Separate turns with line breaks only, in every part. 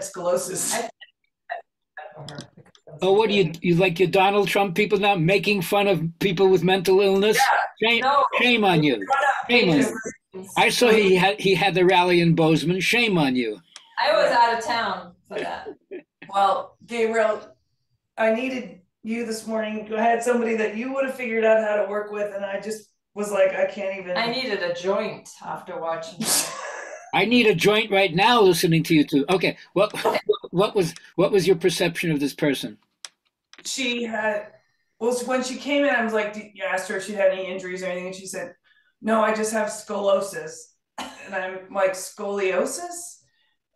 scoliosis.
Oh, what do you you like your Donald Trump people now making fun of people with mental illness? Shame,
No.
shame on you. Shame on you. I saw he had he had the rally in Bozeman. Shame on you.
I was out of town for that.
Well, Gabriel, I needed you this morning. I had somebody that you would have figured out how to work with, and I just was like, I can't even.
I needed a joint after watching.
I need a joint right now listening to you two. Okay, what what was what was your perception of this person?
she had well when she came in i was like you asked her if she had any injuries or anything and she said no i just have scoliosis and i'm like scoliosis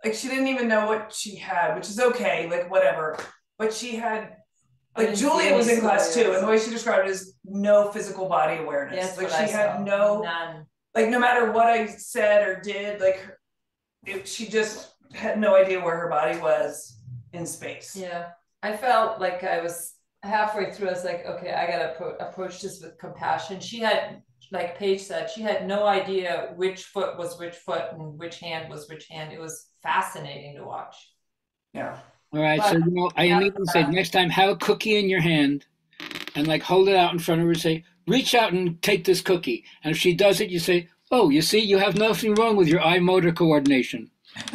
like she didn't even know what she had which is okay like whatever but she had
I
like
didn't
julia was in class too and the way she described it is no physical body awareness
That's
like
what I
she had
saw.
no
None.
like no matter what i said or did like her- it, she just had no idea where her body was in space
Yeah, I felt like I was halfway through. I was like, okay, I gotta appro- approach this with compassion. She had, like Paige said, she had no idea which foot was which foot and which hand was which hand. It was fascinating to watch.
yeah
All right, so you know, I
Yeah.
immediately said next time have a cookie in your hand and like hold it out in front of her and say, reach out and take this cookie. And if she does it, you say, Oh, you see, you have nothing wrong with your eye motor coordination.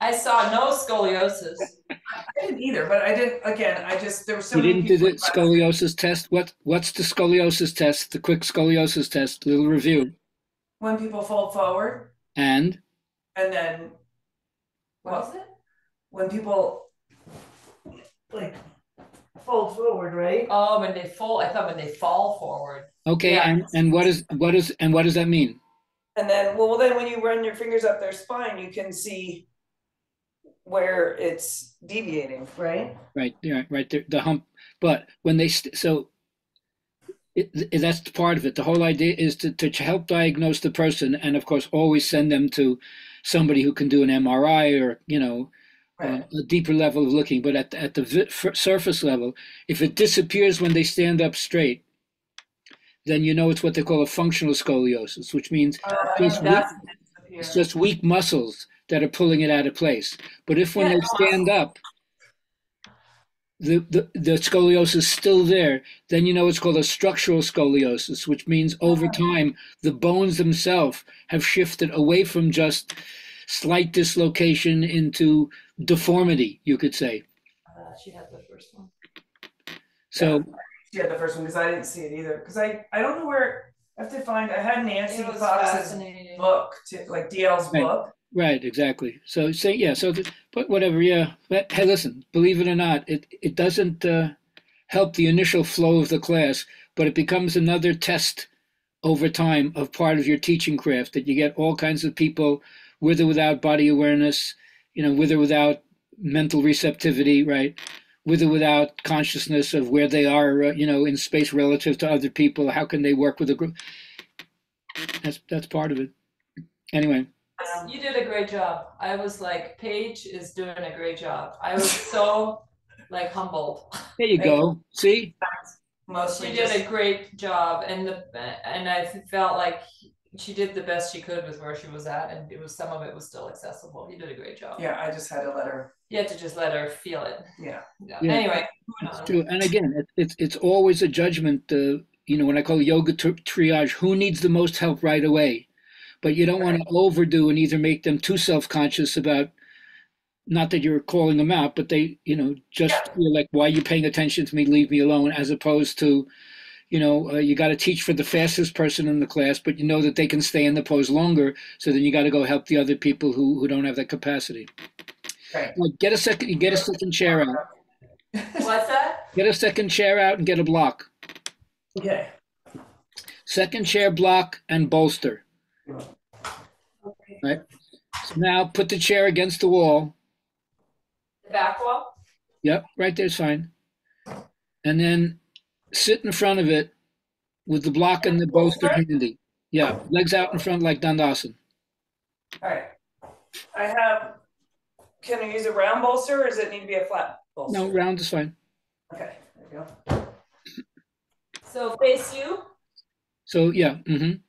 I saw no scoliosis.
I didn't either, but I didn't. Again, I just there were so
You
many
didn't do the
in class.
scoliosis test? What what's the scoliosis test? The quick scoliosis test, little review.
when people fold forward,
And
and then
What was it?
when people like fold forward, right?
Oh, when they fall. I thought when they fall forward.
Okay,
Yeah.
and, and what is what is and what does that mean?
And then, well, then when you run your fingers up their spine, you can see where it's deviating, right?
Right, yeah, right there, the hump. But when they st- so it, it, that's part of it. The whole idea is to, to help diagnose the person, and of course, always send them to somebody who can do an MRI or you know
Right.
uh, a deeper level of looking. But at at the vi- surface level, if it disappears when they stand up straight, then you know it's what they call a functional scoliosis, which means
Uh,
Just
That's
it's just weak muscles that are pulling it out of place. But if when
Yeah,
they stand up, the, the, the scoliosis is still there, then you know it's called a structural scoliosis, which means over time the bones themselves have shifted away from just slight dislocation into deformity, you could say.
uh, she had the first one.
So
She had the first one because I didn't see it either. Because I I don't know where I have to find. I had Nancy
It was
Fox's
fascinating.
book, to, like DL's
Right.
book.
Right, exactly. So say yeah. So, the, but whatever. Yeah. But hey, listen. Believe it or not, it it doesn't uh, help the initial flow of the class, but it becomes another test over time of part of your teaching craft. That you get all kinds of people with or without body awareness, you know, with or without mental receptivity, right? With or without consciousness of where they are, uh, you know, in space relative to other people. How can they work with a group? That's that's part of it. Anyway.
You did a great job. I was like, Paige is doing a great job. I was so like humbled.
There you
Thank
go. See,
Mostly
She did
just
a great job, and the and I felt like she did the best she could with where she was at, and it was some of it was still accessible. You did a great job.
yeah. I just had to let her.
You had to just let her feel it.
Yeah.
Yeah.
Yeah.
Anyway,
it's true. And again, it, it's it's always a judgment. Uh, you know, when I call yoga tri- triage, who needs the most help right away? But you don't want to overdo and either make them too self-conscious about. Not that you're calling them out, but they, you know, just feel like, why are you paying attention to me? Leave me alone. As opposed to, you know, uh, you got to teach for the fastest person in the class, but you know that they can stay in the pose longer. So then you got to go help the other people who, who don't have that capacity.
Right.
Like get a second, get a second chair out.
What's that?
Get a second chair out and get a block.
Okay.
Second chair block and bolster.
Okay.
So now put the chair against the wall.
The back wall.
Yep, right there's fine. And then sit in front of it with the block and the bolster handy. Yeah, legs out in front like Dandasana.
All right. I have. Can I use a round bolster, or does it need to be a flat bolster?
No, round is fine.
Okay. There you go.
So face you.
So yeah, Mm -hmm.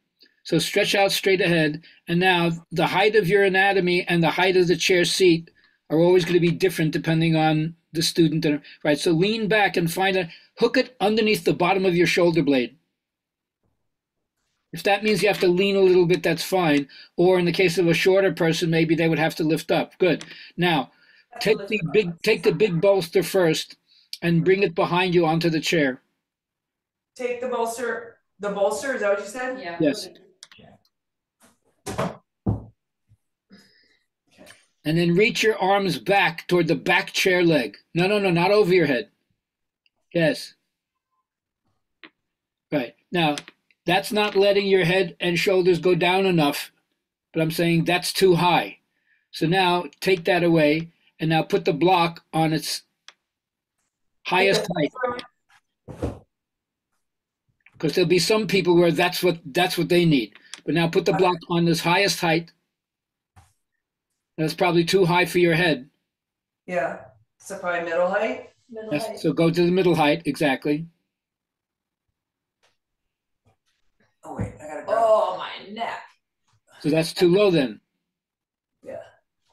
So stretch out straight ahead. And now the height of your anatomy and the height of the chair seat are always going to be different depending on the student. Right. So lean back and find a hook it underneath the bottom of your shoulder blade. If that means you have to lean a little bit, that's fine. Or in the case of a shorter person, maybe they would have to lift up. Good. Now, take the big take the big bolster first and bring it behind you onto the chair.
Take the bolster. The bolster is that what you said?
Yeah.
Yes. And then reach your arms back toward the back chair leg. No, no, no, not over your head. Yes. Right. Now, that's not letting your head and shoulders go down enough, but I'm saying that's too high. So now take that away and now put the block on its highest height. Because there'll be some people where that's what that's what they need. But now put the block on this highest height. That's probably too high for your head.
Yeah. So probably middle height.
Middle
Yes,
height.
so go to the middle height, exactly.
Oh wait, I gotta go.
Oh, my neck.
So that's too low then.
Yeah.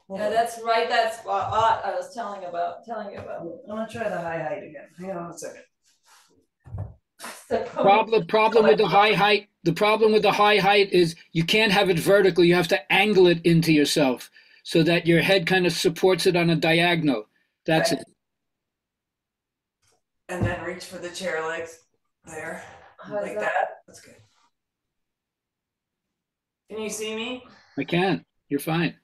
Yeah, that's right, that's what uh, I was telling about, telling you about.
I'm gonna try the high height again. Hang on a second.
The
Problem problem with the high height, the problem with the high height is you can't have it vertical. You have to angle it into yourself so that your head kind of supports it on a diagonal. That's it.
And then reach for the chair legs there.
How's
like
that?
that. That's good. Can you see me?
I can. You're fine.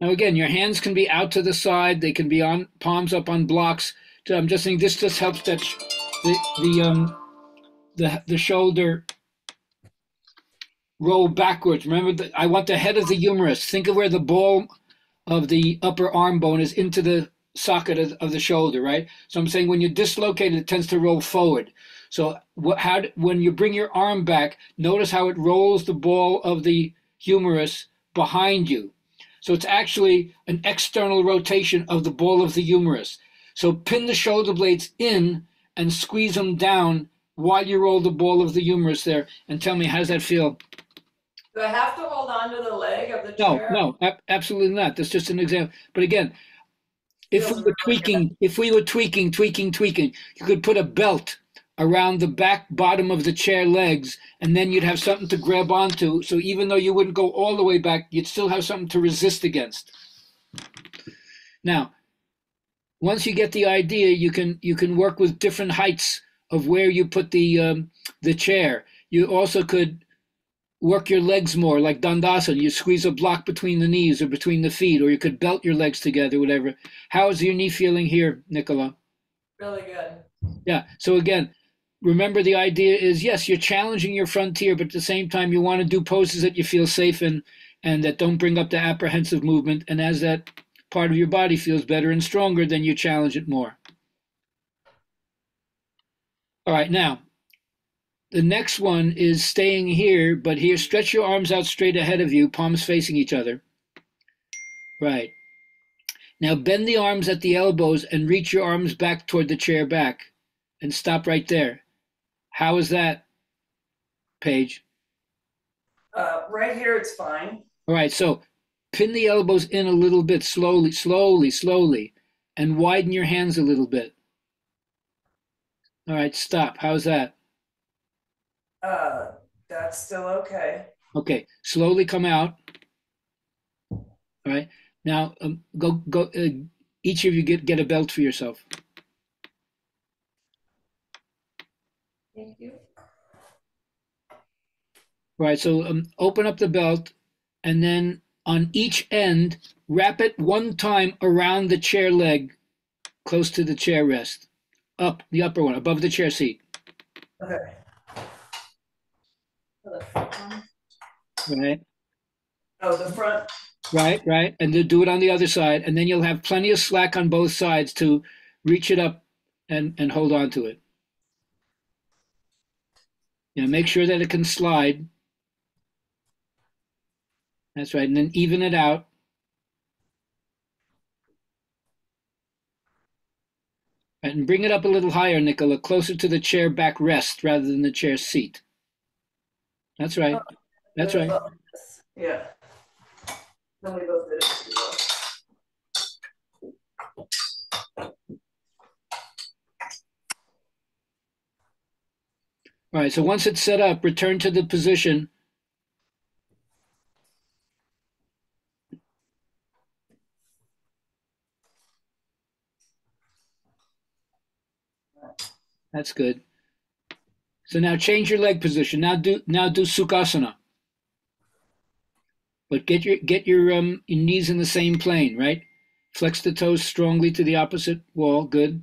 Now again, your hands can be out to the side. They can be on palms up on blocks. I'm just saying this just helps that sh- the the um the the shoulder roll backwards. Remember that I want the head of the humerus. Think of where the ball of the upper arm bone is into the socket of, of the shoulder, right? So I'm saying when you dislocate it, it tends to roll forward. So what, how when you bring your arm back, notice how it rolls the ball of the humerus behind you. So it's actually an external rotation of the ball of the humerus. So pin the shoulder blades in and squeeze them down while you roll the ball of the humerus there. And tell me, how does that feel?
Do I have to hold on to the leg of the
No,
chair?
no, ab- absolutely not. That's just an example. But again, if we were tweaking, if we were tweaking, tweaking, tweaking, you could put a belt around the back bottom of the chair legs, and then you'd have something to grab onto. So even though you wouldn't go all the way back, you'd still have something to resist against. Now, once you get the idea, you can you can work with different heights of where you put the um, the chair. You also could work your legs more, like Dandasana. You squeeze a block between the knees or between the feet, or you could belt your legs together, whatever. How is your knee feeling here, Nicola?
Really good.
Yeah. So again, remember the idea is yes, you're challenging your frontier, but at the same time, you want to do poses that you feel safe in and that don't bring up the apprehensive movement. And as that part of your body feels better and stronger, then you challenge it more. All right, now the next one is staying here, but here, stretch your arms out straight ahead of you, palms facing each other. Right. Now bend the arms at the elbows and reach your arms back toward the chair back and stop right there. How is that, Paige?
Uh, right here, it's fine.
All right, so pin the elbows in a little bit, slowly, slowly, slowly, and widen your hands a little bit. All right, stop. How's that?
Uh, that's still okay.
Okay, slowly come out. All right, now um, go go. Uh, each of you get get a belt for yourself.
Thank you.
All right, so um, open up the belt, and then on each end, wrap it one time around the chair leg, close to the chair rest, up the upper one, above the chair seat.
Okay.
For the front one.
Right,
Oh, the front.
right, right, and then do it on the other side, and then you'll have plenty of slack on both sides to reach it up and and hold on to it. You know, make sure that it can slide. That's right, and then even it out. And bring it up a little higher, Nicola, closer to the chair back rest rather than the chair seat. That's right. Oh, That's right.
Oh, yeah. Then we both did it.
All right, so once it's set up, return to the position. That's good. So now change your leg position. Now do now do sukhasana. But get your get your um your knees in the same plane, right? Flex the toes strongly to the opposite wall. Good.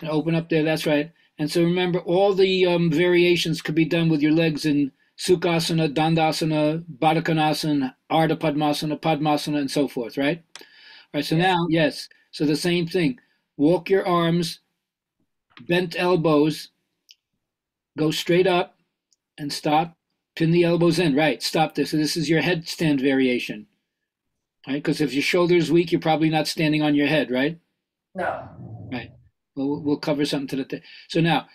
And open up there. That's right. And so remember, all the um, variations could be done with your legs in Sukhasana, Dandasana, Baddha Konasana, Ardha Padmasana, Padmasana, and so forth, right? All right, so now, yes, so the same thing. Walk your arms, bent elbows, go straight up and stop, pin the elbows in, right, stop this. So this is your headstand variation, right? Because if your shoulder's weak, you're probably not standing on your head, right?
No.
Right. We'll, we'll cover something to the. So now,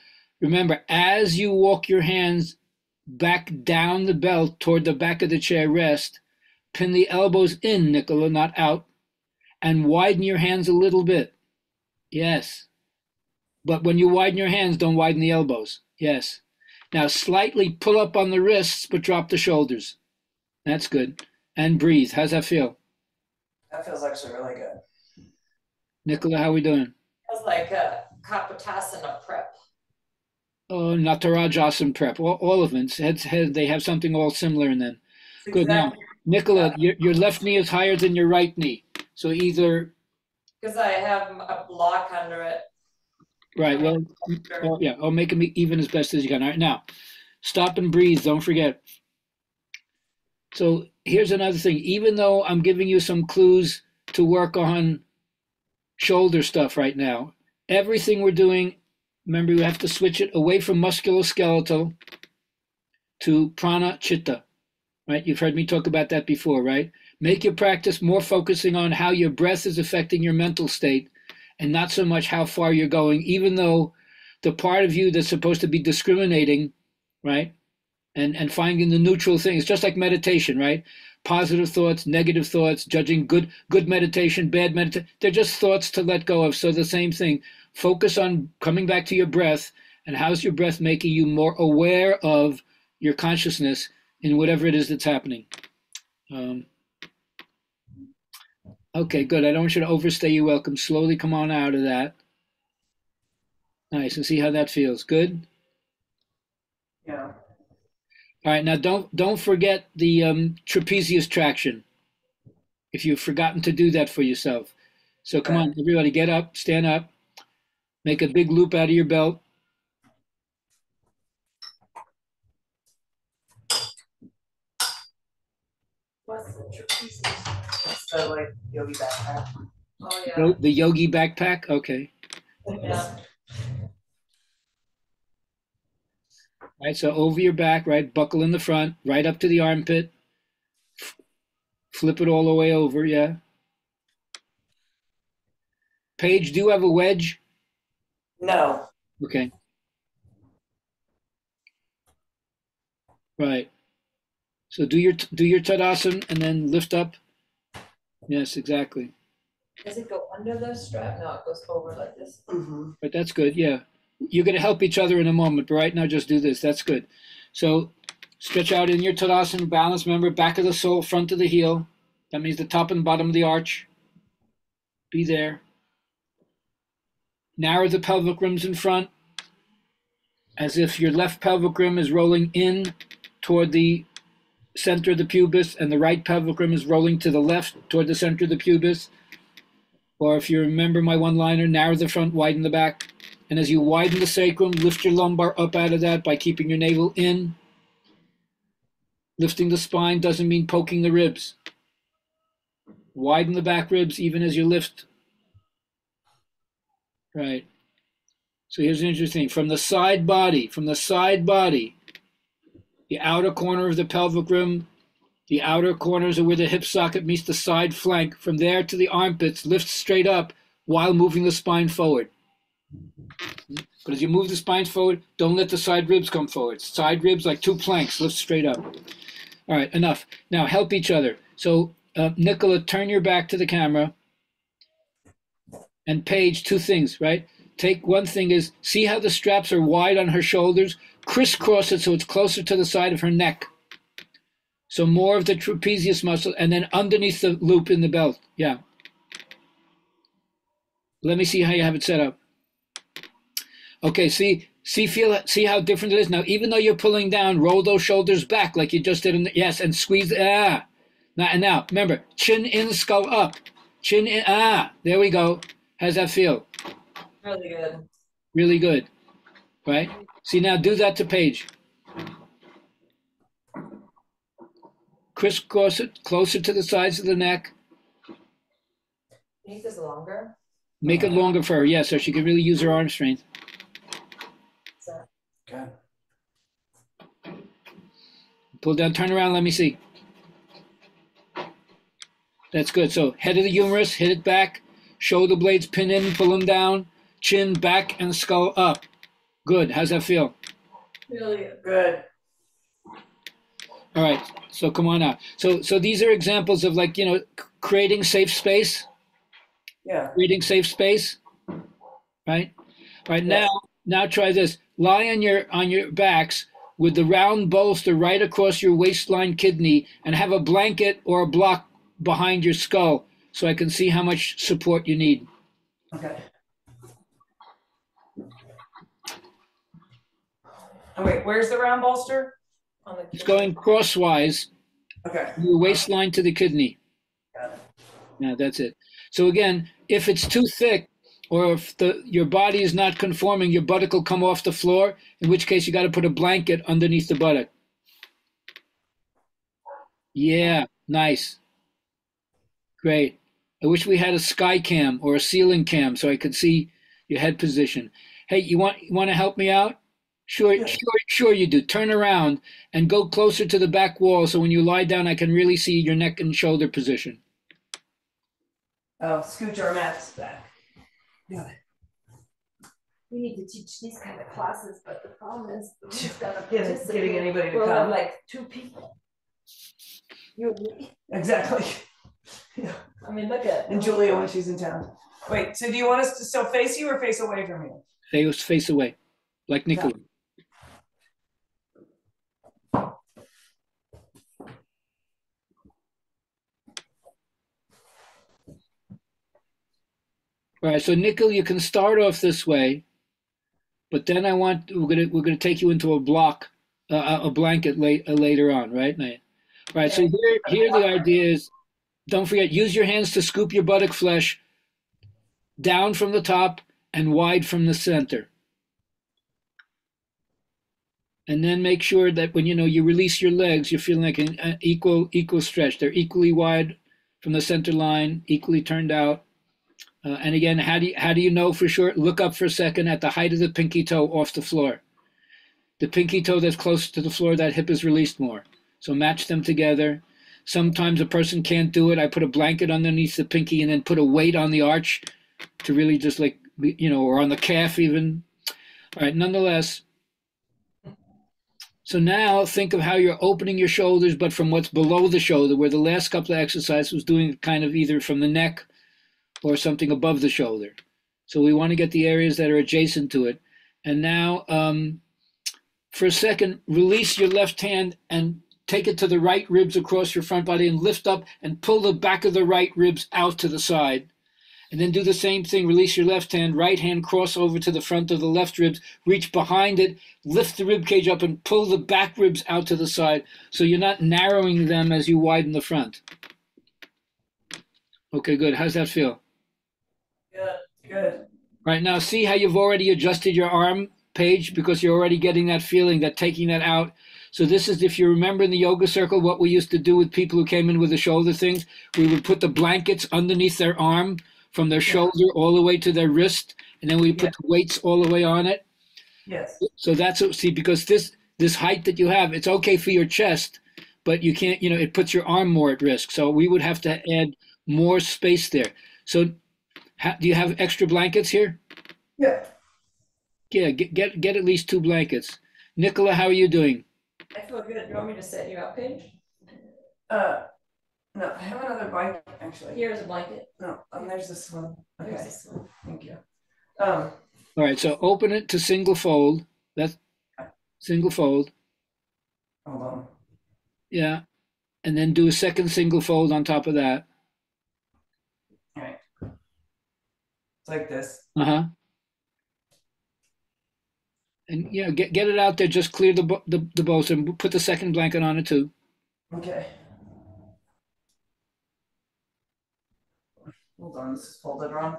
remember, as you walk your hands back down the belt toward the back of the chair rest, pin the elbows in, Nicola, not out, and widen your hands a little bit. Yes. But when you widen your hands, don't widen the elbows. Yes. Now slightly pull up on the wrists, but drop the shoulders. That's good. And breathe. How's that feel?
That feels actually really good.
Nicola, how are we doing?
Feels like a Kapotasana prep.
Oh, Natarajasana prep. All, all of them. Heads, head, they have something all similar in them. Good. Now, Nicola, your, your left knee is higher than your right knee. So either,
Because I have a block under it.
Right, well, oh, yeah, I'll make them even as best as you can. All right, now, stop and breathe. Don't forget. So here's another thing. Even though I'm giving you some clues to work on shoulder stuff right now, everything we're doing, remember, we have to switch it away from musculoskeletal to prana chitta, right? You've heard me talk about that before, right? Make your practice more focusing on how your breath is affecting your mental state and not so much how far you're going, even though the part of you that's supposed to be discriminating, right? And and finding the neutral thing. It's just like meditation, right? Positive thoughts, negative thoughts, judging good good meditation, bad meditation. They're just thoughts to let go of. So the same thing. Focus on coming back to your breath and how's your breath making you more aware of your consciousness in whatever it is that's happening. Um, okay, good. I don't want you to overstay your welcome. Slowly come on out of that. Nice, and see how that feels. Good.
Yeah.
All right, now don't don't forget the um, trapezius traction. If you've forgotten to do that for yourself, so come on, everybody, get up, stand up, make a big loop out of your belt.
What's the trapezius?
So like yogi backpack.
Oh, yeah.
Yo- The yogi backpack. Okay.
Yeah.
All right, so over your back, right, buckle in the front, right up to the armpit. Flip it all the way over, yeah. Paige, do you have a wedge?
No.
Okay. Right. So do your do your tadasana and then lift up. Yes, exactly.
Does it go under the strap? No, it goes over like this.
Mm-hmm.
But that's good. Yeah. You're going to help each other in a moment, but right now just do this. That's good. So stretch out in your tadasana, balance. Remember, back of the sole, front of the heel. That means the top and bottom of the arch. Be there. Narrow the pelvic rims in front, as if your left pelvic rim is rolling in toward the center of the pubis, and the right pelvic rim is rolling to the left toward the center of the pubis. Or if you remember my one liner, narrow the front, widen the back. And as you widen the sacrum, lift your lumbar up out of that by keeping your navel in. Lifting the spine doesn't mean poking the ribs. Widen the back ribs even as you lift. Right. So here's interesting from the side body, from the side body, the outer corner of the pelvic rim, the outer corners are where the hip socket meets the side flank. From there to the armpits, lift straight up while moving the spine forward. But as you move the spine forward, don't let the side ribs come forward. Side ribs like two planks, lift straight up. All right, enough. Now help each other. So, uh, Nicola, turn your back to the camera. And Paige, two things, right? Take one thing is see how the straps are wide on her shoulders, crisscross it so it's closer to the side of her neck. So more of the trapezius muscle, and then underneath the loop in the belt. Yeah. Let me see how you have it set up. Okay, see, see, feel, see how different it is now. Even though you're pulling down, roll those shoulders back like you just did in the, yes, and squeeze. Ah, now and now, remember, chin in, skull up, chin in. Ah, there we go. How's that feel?
Really good.
Really good, right? See now, do that to Paige. Crisscross it closer to the sides of the neck.
Make this longer.
Make it longer for her, yeah, so she can really use her arm strength.
So
Okay.
Pull down, turn around, let me see. That's good. So head of the humerus, hit it back, shoulder blades pin in, pull them down, chin back and skull up. Good. How's that feel?
really good.
All right. So come on out. So so these are examples of like, you know, creating safe space,
Yeah.
creating safe space. Right? All right, now now try this. Lie on your on your backs with the round bolster right across your waistline kidney and have a blanket or a block behind your skull so I can see how much support you need.
Okay. Oh, wait, where's the round bolster?
On the
It's going crosswise
Okay.
from your waistline to the kidney.
Got it.
Yeah, that's it. So again, if it's too thick or if the your body is not conforming, your buttock will come off the floor, in which case you got to put a blanket underneath the buttock. Yeah, nice. Great. I wish we had a sky cam or a ceiling cam so I could see your head position. Hey, you want you want to help me out? Sure,
Yeah.
sure, sure you do. Turn around and go closer to the back wall so when you lie down I can really see your neck and shoulder position.
Oh, scooch our mats back. Yeah.
We need to teach these kind of classes, but the problem is who's gonna
Getting,
participate?
getting anybody to
We'll have
come.
like two people. You, and me.
Exactly. Yeah.
I mean, look at.
And Julia when she's in town. Wait, so do you want us to still face you or face away from you?
Face face away, like Nicola. All right, so Nickel, you can start off this way, but then I want we're gonna we're gonna take you into a block, uh, a blanket late, uh, later on, right? All right. So here here the idea is, don't forget, use your hands to scoop your buttock flesh down from the top and wide from the center. And then make sure that when you know you release your legs, you're feeling like an uh, equal equal stretch. They're equally wide from the center line, equally turned out. Uh, and again, how do you, how do you know for sure? Look up for a second at the height of the pinky toe off the floor. The pinky toe that's closer to the floor, that hip is released more. So match them together. Sometimes a person can't do it. I put a blanket underneath the pinky and then put a weight on the arch to really just like you know, or on the calf even. All right, nonetheless. So now think of how you're opening your shoulders, but from what's below the shoulder, where the last couple of exercises was doing kind of either from the neck or something above the shoulder. So we want to get the areas that are adjacent to it. And now, um, for a second, release your left hand and take it to the right ribs across your front body and lift up and pull the back of the right ribs out to the side. And then do the same thing. Release your left hand, right hand cross over to the front of the left ribs, reach behind it, lift the rib cage up and pull the back ribs out to the side so you're not narrowing them as you widen the front. Okay, good. How's that feel?
Good. Good.
Right now, see how you've already adjusted your arm Paige because you're already getting that feeling, that taking that out. So this is, if you remember in the yoga circle, what we used to do with people who came in with the shoulder things, we would put the blankets underneath their arm from their shoulder all the way to their wrist, and then we put
Yeah.
the weights all the way on it.
Yes.
So that's what, see, because this this height that you have, it's okay for your chest, but you can't, you know, it puts your arm more at risk. So we would have to add more space there. So ha, do you have extra blankets here?
Yeah.
yeah, get, get get at least two blankets. Nicola, how are you doing?
I feel good. Do you want me to set you up, Paige?
Uh, no, I have another blanket actually.
Here's a blanket.
No, um, there's this one.
Here's
Okay,
this one.
thank you. Um,
All right, so open it to single fold. That's single fold.
hold on.
Yeah. And then do a second single fold on top of that.
All right. It's like this.
Uh-huh. And yeah, get get it out there. Just clear the the the bolster and put the second blanket on it too.
Okay. Hold on, this is folded wrong.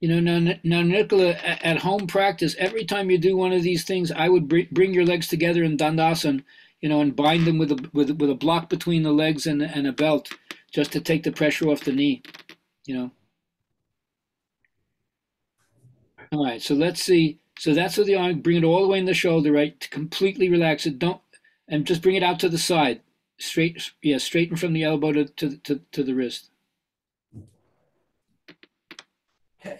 You know, now, now Nicola, at home practice, every time you do one of these things, I would br- bring your legs together in Dandasana, you know, and bind them with a with with a block between the legs and and a belt, just to take the pressure off the knee. You know. All right, so let's see. So that's with the arm. Bring it all the way in the shoulder, right? To completely relax it. Don't and just bring it out to the side, straight. Yeah, straighten from the elbow to to to, to the wrist.
Okay,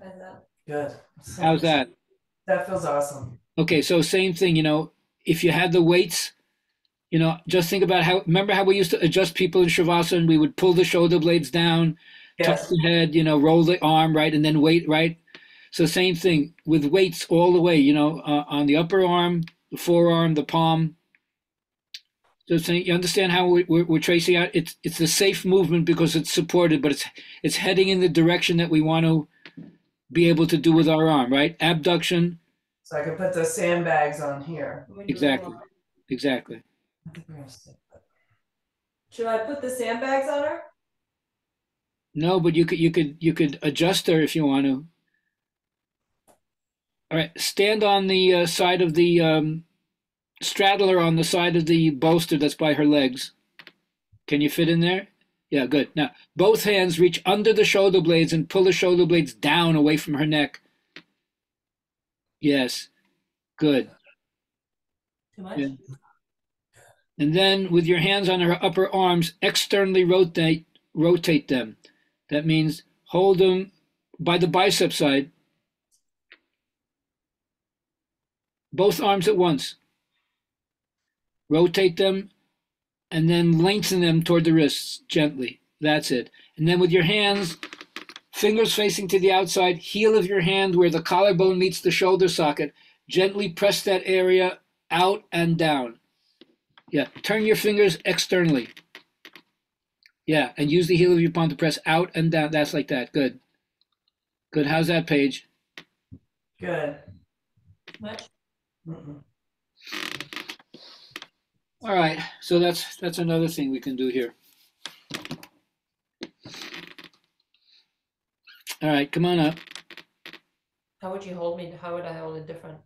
And that.
good.
How's that?
That feels awesome.
Okay, so same thing, you know, if you had the weights, you know, just think about how, remember how we used to adjust people in Shavasana? We would pull the shoulder blades down, touch
Yes.
the head, you know, roll the arm, right, and then weight, right? So same thing with weights all the way, you know, uh, on the upper arm, the forearm, the palm. So saying, you understand how we, we're, we're tracing out? It's it's a safe movement because it's supported, but it's it's heading in the direction that we want to be able to do with our arm, right? Abduction,
So I can put the sandbags on here.
When you
Exactly.
roll.
exactly.
I think we're gonna stick with-
Should I put the sandbags on her?
No, but you could you could you could adjust her if you want to. All right, stand on the uh, side of the um, straddle her on the side of the bolster that's by her legs. Can you fit in there? Yeah, good. Now both hands reach under the shoulder blades and pull the shoulder blades down away from her neck. Yes, good.
Too much?
Yeah. And then with your hands on her upper arms, externally rotate rotate them. That means hold them by the bicep side. Both arms at once. Rotate them and then lengthen them toward the wrists gently. That's it. And then with your hands, fingers facing to the outside, heel of your hand where the collarbone meets the shoulder socket, gently press that area out and down. Yeah, turn your fingers externally. Yeah, and use the heel of your palm to press out and down. That's like that. Good. Good. How's that, Paige?
Good.
Much?
Mm-mm.
All right. So that's that's another thing we can do here. All right, come on up.
How would you hold me? How would I hold it different?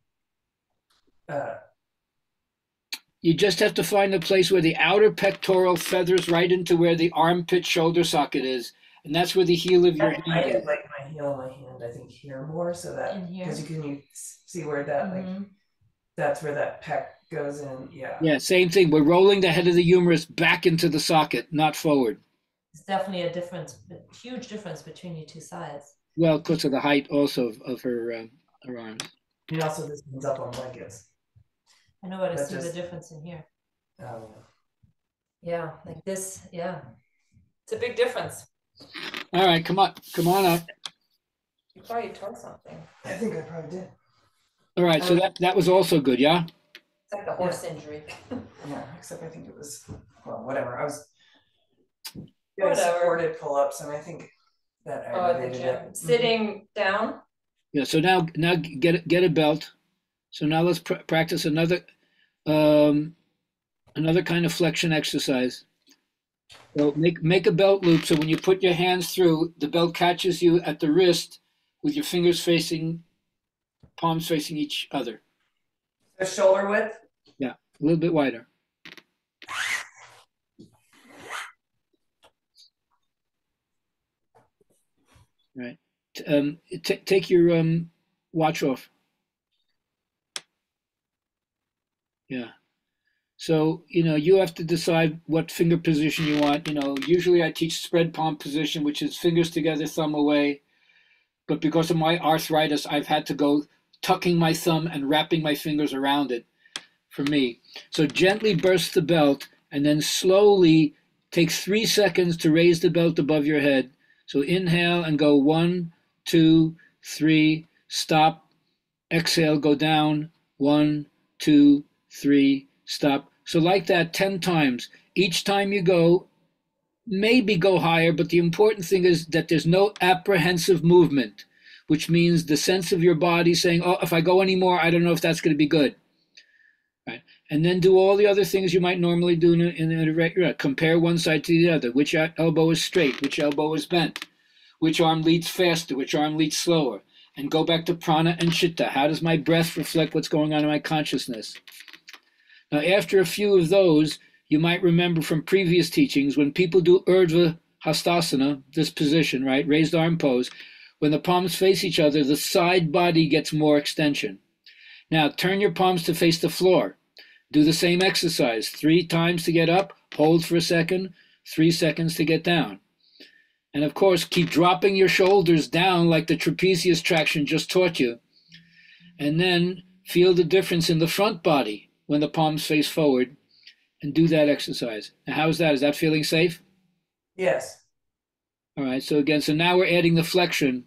Uh,
You just have to find the place where the outer pectoral feathers right into where the armpit shoulder socket is, and that's where the heel of your
I, I
hand
did
is.
like my heel and my hand, I think here more so that because you can you see where that like
Mhm.
that's where that pec goes in. Yeah.
Yeah, same thing. We're rolling the head of the humerus back into the socket, not forward.
It's definitely a difference, a huge difference between you two sides.
Well, because of the height also of, of her um, her arms.
And also this one's up on blankets.
I know what I
That
see the difference in here.
Um,
Yeah, like this. Yeah, it's a big difference.
All right, come on, come on up.
You probably tore something.
I think I probably did.
All right, so that that was also good, yeah.
It's like a horse injury.
Yeah, except I think it was well, whatever. I was doing
Whatever.
supported pull-ups, and I think that
Oh, at the
aggravated
gym.
it. Mhm.
Sitting down.
Yeah. So now now get get a belt. So now let's pr- practice another um, another kind of flexion exercise. So make make a belt loop. So when you put your hands through, the belt catches you at the wrist with your fingers facing, palms facing each other,
The shoulder width.
Yeah, a little bit wider. Right. Um, t- take your um, watch off. Yeah. So, you know, you have to decide what finger position you want. You know, usually I teach spread palm position, which is fingers together, thumb away. But because of my arthritis, I've had to go tucking my thumb and wrapping my fingers around it for me. So gently burst the belt and then slowly take three seconds to raise the belt above your head. So inhale and go one, two, three, stop, exhale, go down, one, two, three, stop. So, like that 10 times. Each time you go, maybe go higher, but the important thing is that there's no apprehensive movement, which means the sense of your body saying, oh, if I go anymore, I don't know if that's going to be good. And then do all the other things you might normally do in a, in a regular. Uh, compare one side to the other. Which elbow is straight? Which elbow is bent? Which arm leads faster? Which arm leads slower? And go back to prana and chitta. How does my breath reflect what's going on in my consciousness? Now, after a few of those, you might remember from previous teachings when people do Urdhva Hastasana, this position, right, raised arm pose, when the palms face each other, the side body gets more extension. Now, turn your palms to face the floor. Do the same exercise three times to get up, hold for a second, three seconds to get down. And of course, keep dropping your shoulders down like the trapezius traction just taught you. And then feel the difference in the front body when the palms face forward and do that exercise. Now, how's that? Is that feeling safe?
Yes.
All right. So again, so now we're adding the flexion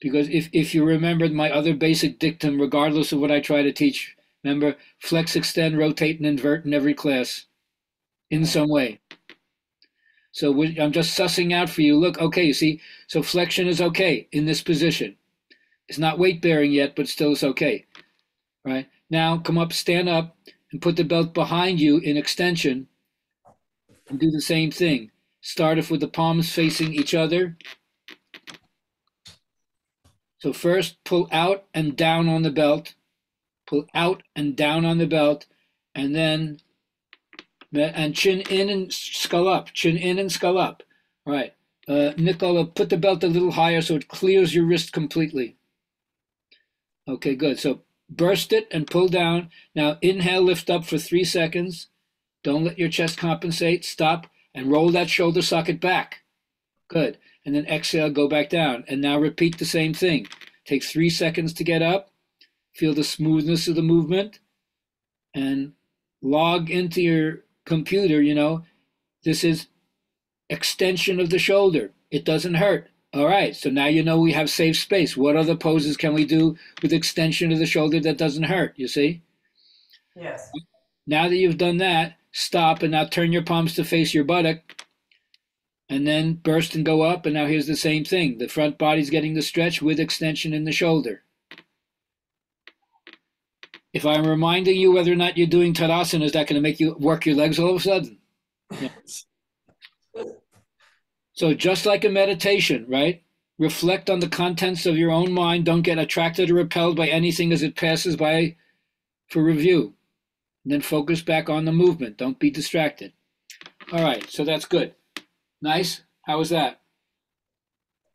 because if, if you remember my other basic dictum, regardless of what I try to teach, remember flex, extend, rotate, and invert in every class in some way. So I'm just sussing out for you. Look, okay, you see, so flexion is okay in this position. It's not weight bearing yet, but still it's okay, right? Now come up, stand up, and put the belt behind you in extension and do the same thing. Start off with the palms facing each other. So first pull out and down on the belt, pull out and down on the belt, and then and chin in and skull up, chin in and skull up. All right. Uh, Nicola, put the belt a little higher so it clears your wrist completely. Okay, good. So burst it and pull down. Now inhale, lift up for three seconds. Don't let your chest compensate. Stop and roll that shoulder socket back. Good. And then exhale, go back down. And now repeat the same thing. Take three seconds to get up. Feel the smoothness of the movement and log into your computer. You know, this is extension of the shoulder. It doesn't hurt. All right, so now you know we have safe space. What other poses can we do with extension of the shoulder that doesn't hurt? You see?
Yes.
Now that you've done that, stop and now turn your palms to face your buttock and then burst and go up. And now here's the same thing. The front body's getting the stretch with extension in the shoulder. If I'm reminding you whether or not you're doing Tadasana, is that going to make you work your legs all of a sudden? Yes. So just like a meditation, right? Reflect on the contents of your own mind. Don't get attracted or repelled by anything as it passes by for review. And then focus back on the movement. Don't be distracted. All right, so that's good. Nice. How was that?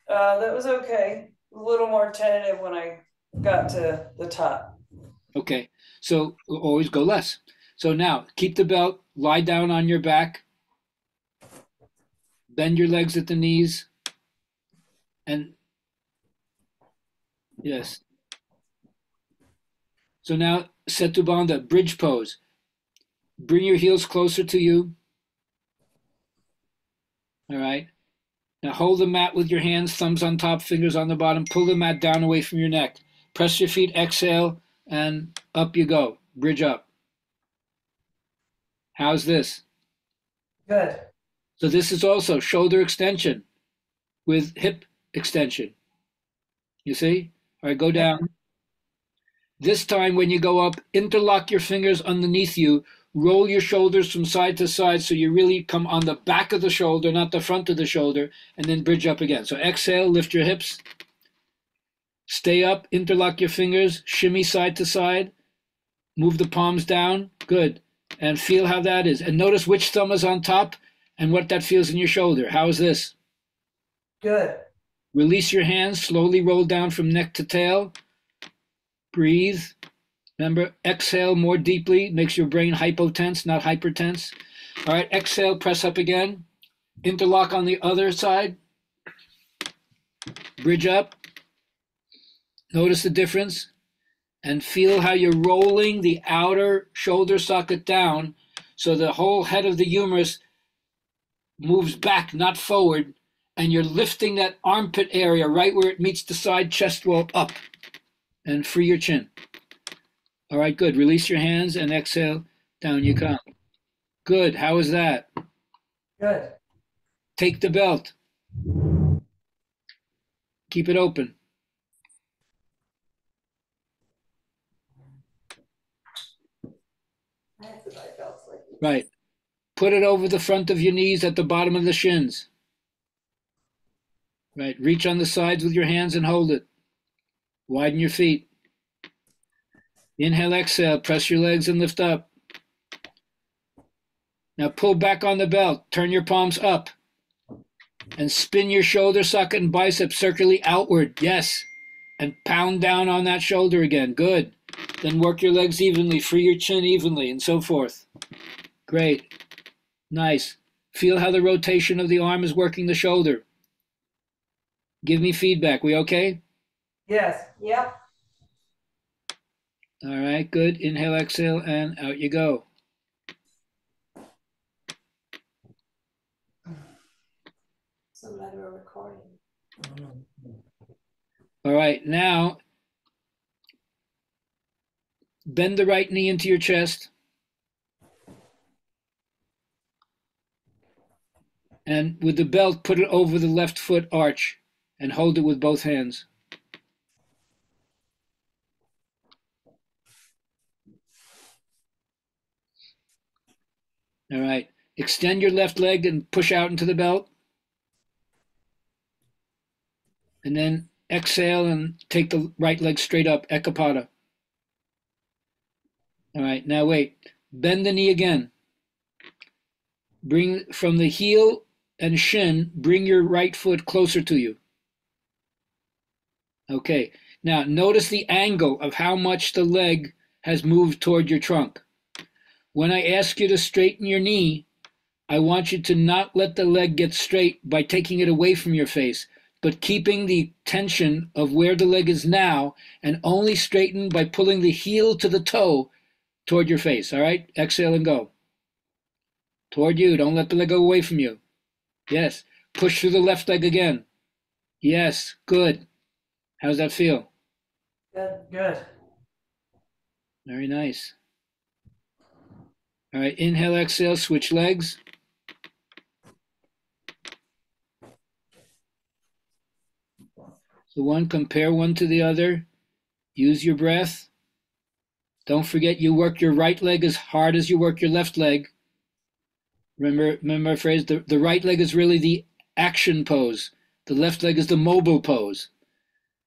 Uh, that was okay. A little more tentative when I got to the top.
Okay, so always go less. So now keep the belt, lie down on your back, bend your legs at the knees and yes. So now setu bandha bridge pose. Bring your heels closer to you. All right. Now hold the mat with your hands thumbs on top fingers on the bottom. Pull the mat down away from your neck. Press your feet exhale and up you go bridge up how's this
good
so this is also shoulder extension with hip extension. You see? All right, go down. This time when you go up, interlock your fingers underneath you, roll your shoulders from side to side so you really come on the back of the shoulder, not the front of the shoulder, and then bridge up again. So exhale, lift your hips. Stay up, interlock your fingers, shimmy side to side, move the palms down. Good. And feel how that is. And notice which thumb is on top and what that feels in your shoulder. How is this?
Good.
Release your hands, slowly roll down from neck to tail. Breathe. Remember, exhale more deeply makes your brain hypotense, not hypertense. All right, exhale, press up again. Interlock on the other side. Bridge up. Notice the difference and feel how you're rolling the outer shoulder socket down so the whole head of the humerus moves back, not forward, and you're lifting that armpit area right where it meets the side chest wall up and free your chin. All right, good. Release your hands and exhale. Down you come. Good. How is that?
Good.
Take the belt. Keep it open.
I have to buy belts like these.
Right. Put it over the front of your knees at the bottom of the shins. Right. Reach on the sides with your hands and hold it. Widen your feet. Inhale, exhale. Press your legs and lift up. Now pull back on the belt. Turn your palms up. And spin your shoulder socket and bicep circularly outward. Yes. And pound down on that shoulder again. Good. Then work your legs evenly. Free your chin evenly and so forth. Great. Nice. Feel how the rotation of the arm is working the shoulder. Give me feedback. We okay?
Yes.
Yep.
All right, good. Inhale, exhale, and out you go.
So glad we're recording.
All right, now bend the right knee into your chest. And with the belt, put it over the left foot arch and hold it with both hands. All right. Extend your left leg and push out into the belt. And then exhale and take the right leg straight up, Ekapada. All right, now wait. Bend the knee again. Bring from the heel and shin, bring your right foot closer to you. Okay, now notice the angle of how much the leg has moved toward your trunk. When I ask you to straighten your knee, I want you to not let the leg get straight by taking it away from your face, but keeping the tension of where the leg is now and only straighten by pulling the heel to the toe toward your face. All right? Exhale and go. Toward you. Don't let the leg go away from you. Yes. Push through the left leg again. Yes. Good. How's that feel?
Good.
Good.
Very nice. All right. Inhale, exhale, switch legs. So one, compare one to the other. Use your breath. Don't forget you work your right leg as hard as you work your left leg. Remember, remember my phrase, the, the right leg is really the action pose. The left leg is the mobile pose.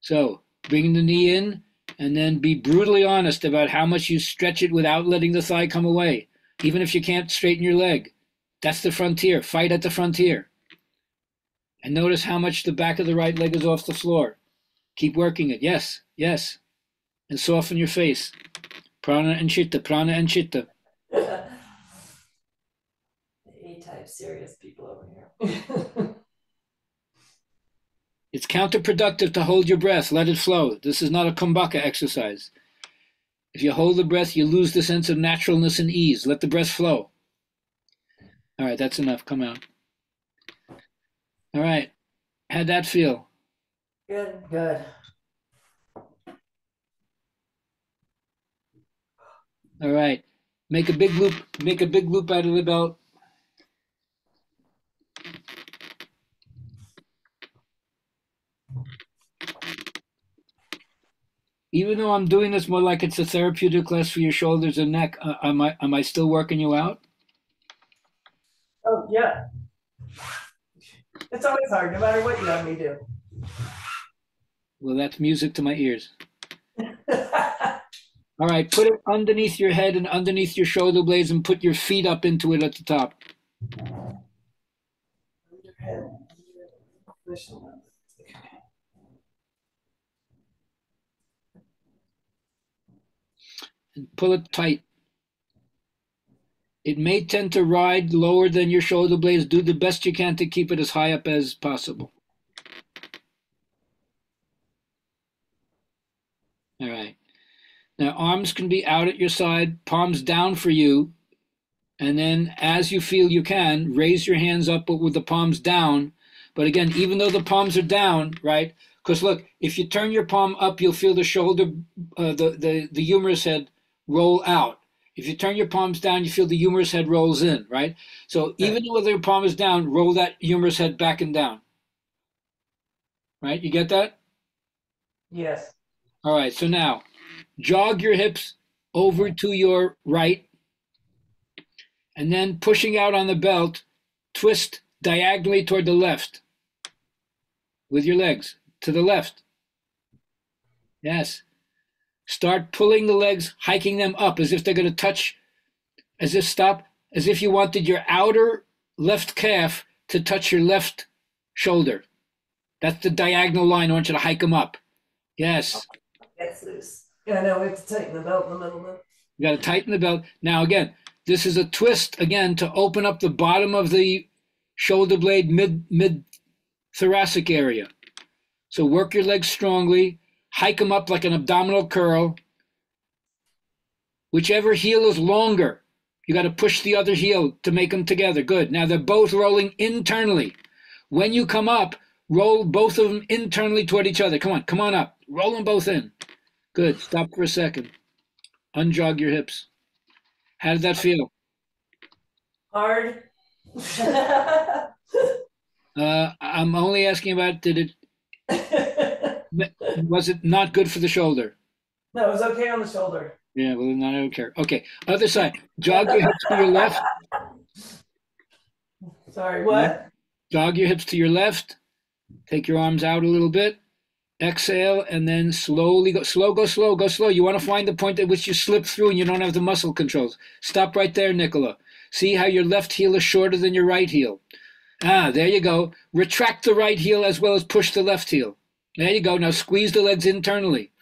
So bring the knee in and then be brutally honest about how much you stretch it without letting the thigh come away, even if you can't straighten your leg. That's the frontier. Fight at the frontier. And notice how much the back of the right leg is off the floor. Keep working it. Yes, yes. And soften your face. Prana and chitta, prana and chitta.
The A-type serious people over here.
It's counterproductive to hold your breath. Let it flow. This is not a kumbhaka exercise. If you hold the breath, you lose the sense of naturalness and ease. Let the breath flow. All right, that's enough. Come out. All right. How'd that feel?
Good.
Good.
All right. Make a big loop. Make a big loop out of the belt. Even though I'm doing this more like it's a therapeutic class for your shoulders and neck, uh, am I am I still working you out?
Oh yeah. It's always hard, no matter what you have me do.
Well, that's music to my ears. All right, put it underneath your head and underneath your shoulder blades and put your feet up into it at the top. And pull it tight. It may tend to ride lower than your shoulder blades. Do the best you can to keep it as high up as possible. All right. Now, arms can be out at your side, palms down for you. And then, as you feel you can, raise your hands up but with the palms down. But again, even though the palms are down, right? Because look, if you turn your palm up, you'll feel the shoulder, uh, the, the, the humerus head roll out. If you turn your palms down, you feel the humerus head rolls in, right? So even though your palm is down, roll that humerus head back and down. Right? You get that?
Yes.
All right. So now jog your hips over to your right and then pushing out on the belt, twist diagonally toward the left with your legs to the left. Yes. Start pulling the legs, hiking them up as if they're going to touch, as if stop, as if you wanted your outer left calf to touch your left shoulder. That's the diagonal line. I want you to hike them up. Yes.
It's loose. Yeah, now. We have to tighten the belt in the middle of.
You got to tighten the belt. Now, again, this is a twist again to open up the bottom of the shoulder blade mid mid thoracic area. So work your legs strongly, hike them up like an abdominal curl. Whichever heel is longer, you got to push the other heel to make them together. Good. Now they're both rolling internally. When you come up, roll both of them internally toward each other. Come on, come on up. Roll them both in. Good. Stop for a second. Unjog your hips. How did that feel?
Hard.
Uh, I'm only asking about did it was it not good for the shoulder?
no, it was okay on the shoulder.
Yeah, well, then I don't care. Okay, other side. Jog your hips to your left.
Sorry, what?
Jog your hips to your left. Take your arms out a little bit. Exhale, and then slowly go slow, go slow, go slow. You want to find the point at which you slip through and you don't have the muscle controls. Stop right there, Nicola. See how your left heel is shorter than your right heel. Ah, there you go. Retract the right heel as well as push the left heel. There you go. Now squeeze the legs internally.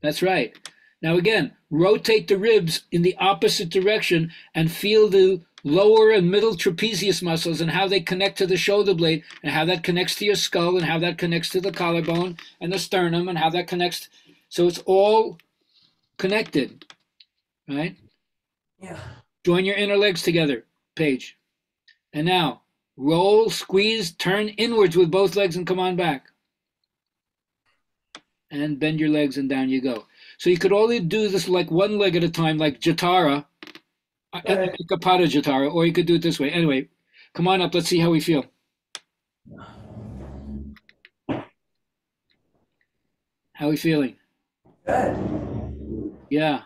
That's right. Now again, rotate the ribs in the opposite direction and feel the lower and middle trapezius muscles and how they connect to the shoulder blade and how that connects to your skull and how that connects to the collarbone and the sternum and how that connects. So it's all connected, right?
Yeah.
Join your inner legs together, Paige. And now roll, squeeze, turn inwards with both legs and come on back. And bend your legs and down you go. So you could only do this like one leg at a time, like
Jathara,
like a Jathara, or you could do it this way. Anyway, come on up. Let's see how we feel. How are we feeling?
Good.
Yeah.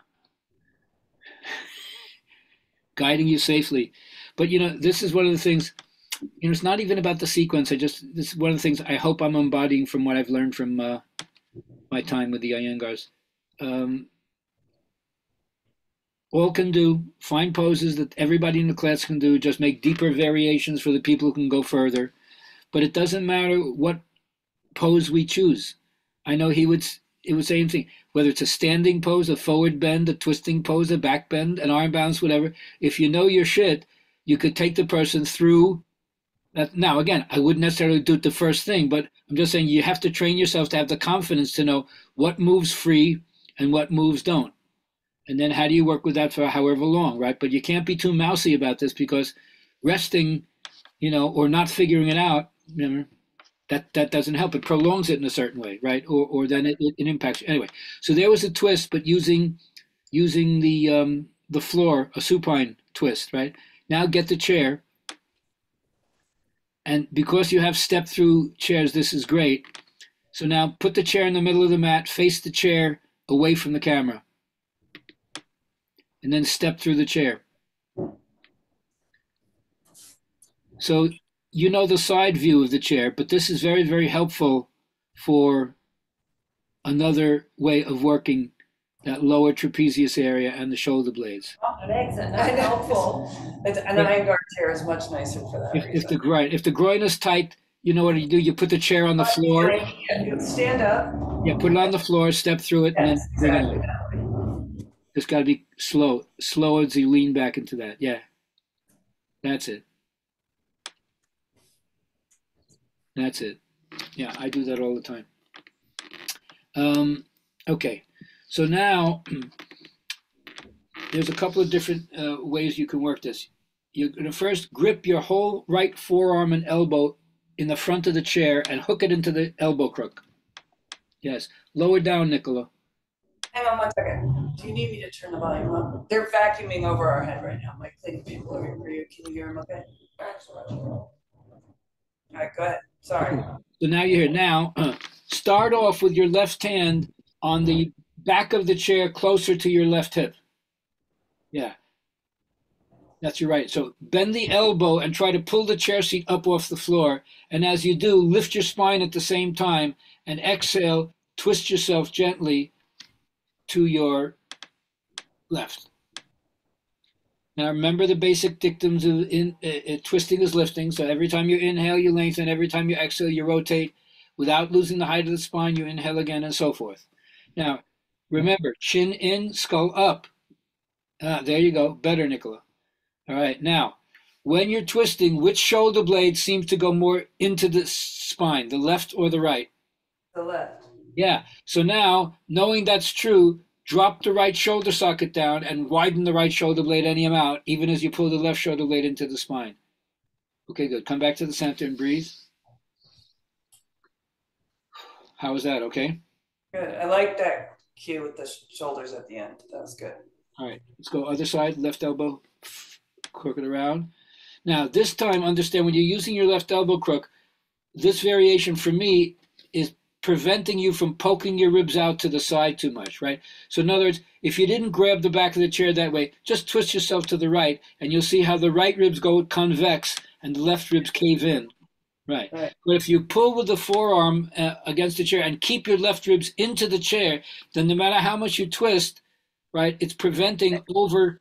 Guiding you safely. But you know, this is one of the things, you know, it's not even about the sequence. I just, this is one of the things I hope I'm embodying from what I've learned from uh, my time with the Iyengars. Um, all can do, find poses that everybody in the class can do, just make deeper variations for the people who can go further. But it doesn't matter what pose we choose. I know he would, it would say anything whether it's a standing pose, a forward bend, a twisting pose, a back bend, an arm bounce, whatever. If you know your shit, you could take the person through that. Now, again, I wouldn't necessarily do it the first thing, but I'm just saying you have to train yourself to have the confidence to know what moves free and what moves don't. And then how do you work with that for however long, right? But you can't be too mousy about this because resting, you know, or not figuring it out, you know, that that doesn't help. It prolongs it in a certain way, right? Or or then it, it, it impacts you. Anyway, so there was a twist, but using using the um, the floor, a supine twist, right? Now get the chair, and because you have step through chairs, this is great. So now put the chair in the middle of the mat, face the chair away from the camera, and then step through the chair. So you know the side view of the chair, but this is very, very helpful for another way of working that lower trapezius area and the shoulder blades.
Oh, Excellent,
I
that's helpful.
It's, an Iyengar chair is much nicer for that.
If, if the groin, if the groin is tight, you know what you do? You put the chair on the floor.
Stand up.
Yeah, put it on the floor, step through it, and then
Yes,
bring it
exactly
out. It's got to be slow, slow as you lean back into that. Yeah, that's it. That's it. Yeah, I do that all the time. Um, okay, so now there's a couple of different uh, ways you can work this. You're going to first grip your whole right forearm and elbow in the front of the chair and hook it into the elbow crook. Yes, lower down, Nicola.
Hang on one second. Do you need me to turn the volume up? They're vacuuming over our head right now. Like cleaning people over here. Can you hear them okay? All right, go ahead. Sorry.
So now you're here. Now, start off with your left hand on the back of the chair closer to your left hip. Yeah. That's your right. So bend the elbow and try to pull the chair seat up off the floor. And as you do, lift your spine at the same time and exhale, twist yourself gently to your left. Now remember the basic dictums of in, uh, uh, twisting is lifting. So every time you inhale, you lengthen. Every time you exhale, you rotate. Without losing the height of the spine, you inhale again and so forth. Now, remember, chin in, skull up. Ah, there you go. Better, Nicola. All right. Now, when you're twisting, which shoulder blade seems to go more into the spine, the left or the right?
The left.
Yeah. So now, knowing that's true, drop the right shoulder socket down and widen the right shoulder blade any amount, even as you pull the left shoulder blade into the spine. Okay, good. Come back to the center and breathe. How was that? Okay.
Good. I like that cue with the shoulders at the end. That was good.
All right. Let's go other side. Left elbow, crook it around. Now, this time, understand when you're using your left elbow crook, this variation for me preventing you from poking your ribs out to the side too much, right? So in other words, if you didn't grab the back of the chair that way, just twist yourself to the right and you'll see how the right ribs go convex and the left ribs cave in. Right.
Right.
But if you pull with the forearm uh, against the chair and keep your left ribs into the chair, then no matter how much you twist, right, it's preventing over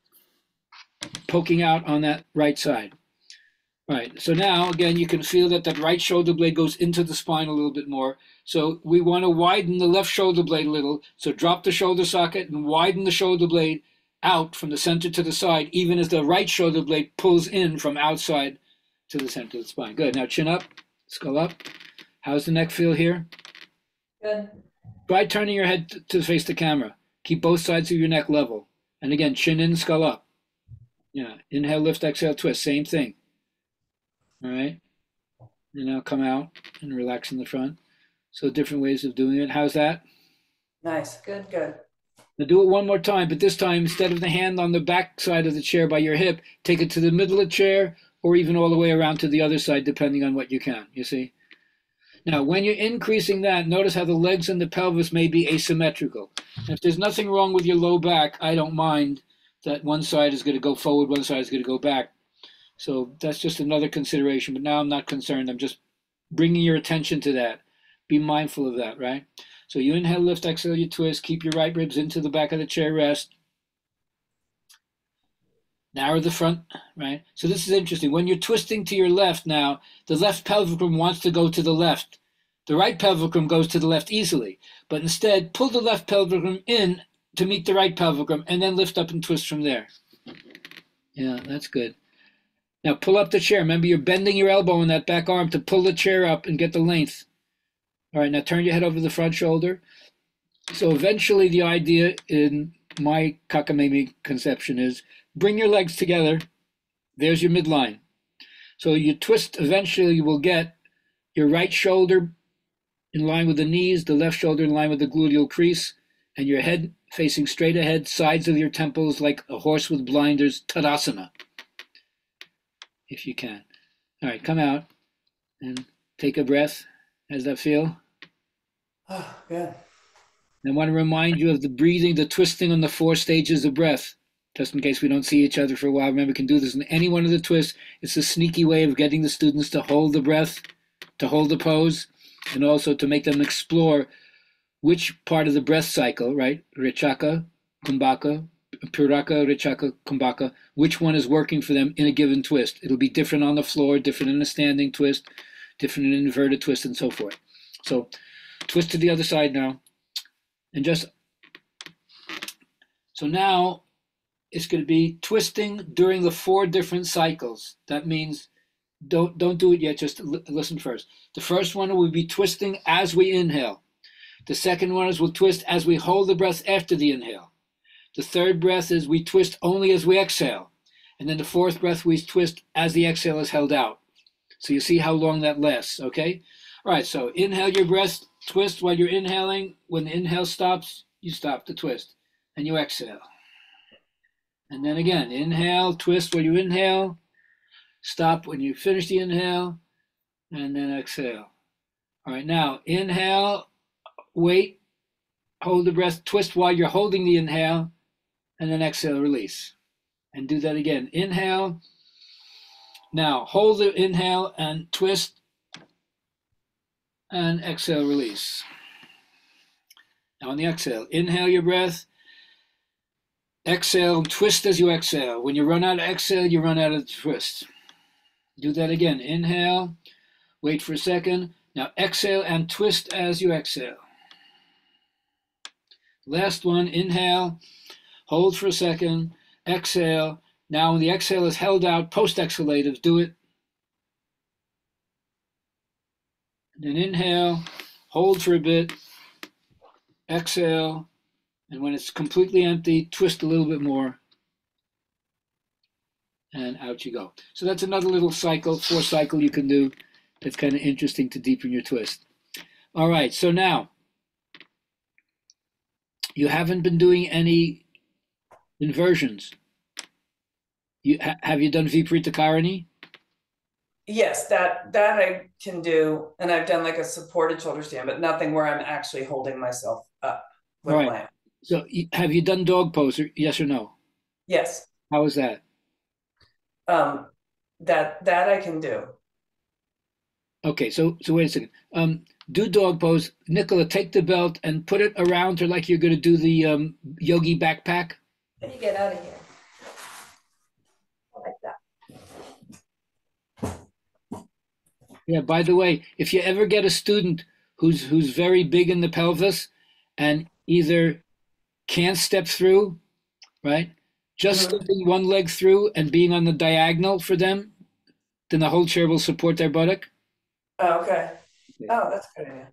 poking out on that right side. Right. So now again, you can feel that that right shoulder blade goes into the spine a little bit more. So we want to widen the left shoulder blade a little. So drop the shoulder socket and widen the shoulder blade out from the center to the side, even as the right shoulder blade pulls in from outside to the center of the spine. Good. Now chin up, skull up. How's the neck feel here?
Good.
Try turning your head to face the camera. Keep both sides of your neck level. And again, chin in, skull up. Yeah. Inhale, lift, exhale, twist. Same thing. All right. And now come out and relax in the front. So different ways of doing it. How's that?
Nice.
Good.
Good.
Now do it one more time, but this time instead of the hand on the back side of the chair by your hip, take it to the middle of the chair or even all the way around to the other side, depending on what you can. You see? Now, when you're increasing that, notice how the legs and the pelvis may be asymmetrical. If there's nothing wrong with your low back, I don't mind that one side is going to go forward, one side is going to go back. So that's just another consideration. But now I'm not concerned. I'm just bringing your attention to that. Be mindful of that, right? So you inhale, lift, exhale, you twist. Keep your right ribs into the back of the chair, rest. Narrow the front, right? So this is interesting. When you're twisting to your left now, the left pelvicum wants to go to the left. The right pelvicum goes to the left easily. But instead, pull the left pelvicum in to meet the right pelvicum and then lift up and twist from there. Yeah, that's good. Now pull up the chair. Remember, you're bending your elbow in that back arm to pull the chair up and get the length. All right, now turn your head over the front shoulder. So eventually, the idea in my Kakamemi conception is bring your legs together. There's your midline. So you twist, eventually, you will get your right shoulder in line with the knees, the left shoulder in line with the gluteal crease, and your head facing straight ahead, sides of your temples like a horse with blinders, Tadasana, if you can. All right, come out and take a breath. How does that feel?
Good.
I want to remind you of the breathing, the twisting on the four stages of breath, just in case we don't see each other for a while. Remember, we can do this in any one of the twists. It's a sneaky way of getting the students to hold the breath, to hold the pose, and also to make them explore which part of the breath cycle, right? Rechaka, Kumbhaka, Puraka, Rechaka, Kumbhaka, which one is working for them in a given twist. It'll be different on the floor, different in a standing twist, different in an inverted twist, and so forth. So twist to the other side now. And just So now it's going to be twisting during the four different cycles. That means don't don't do it yet. Just listen first. The first one will be twisting as we inhale. The second one is we'll twist as we hold the breath after the inhale. The third breath is we twist only as we exhale. And then the fourth breath we twist as the exhale is held out. So you see how long that lasts, okay? All right, so inhale your breath, twist while you're inhaling. When the inhale stops, you stop the twist and you exhale. And then again, inhale, twist while you inhale, stop when you finish the inhale, and then exhale. All right, now inhale, wait, hold the breath, twist while you're holding the inhale, and then exhale, release. And do that again. Inhale. Now hold the inhale and twist, and exhale, release. Now on the exhale, inhale your breath, exhale, and twist as you exhale. When you run out of exhale, you run out of twist. Do that again. Inhale, wait for a second. Now exhale and twist as you exhale. Last one, inhale, hold for a second, exhale. Now when the exhale is held out, post-exhalative, do it. Then inhale, hold for a bit, exhale, and when it's completely empty, twist a little bit more, and out you go. So that's another little cycle, four cycle you can do. That's kind of interesting to deepen your twist. All right, so now you haven't been doing any inversions. You ha- have you done Viparita Karani?
Yes, that that I can do, and I've done like a supported shoulder stand, but nothing where I'm actually holding myself up with
Right.
lamp.
So have you done dog pose? Or, yes or no?
Yes,
How is that?
um, that that I can do.
Okay, so so wait a second. Um, do dog pose. Nicola, take the belt and put it around her like you're going to do the um, yogi backpack.
How do you get out of here? Like that.
Yeah. By the way, if you ever get a student who's who's very big in the pelvis and either can't step through, right? Just
Mhm.
stepping one leg through and being on the diagonal for them, then the whole chair will support their buttock.
Oh, okay. Oh, that's good idea.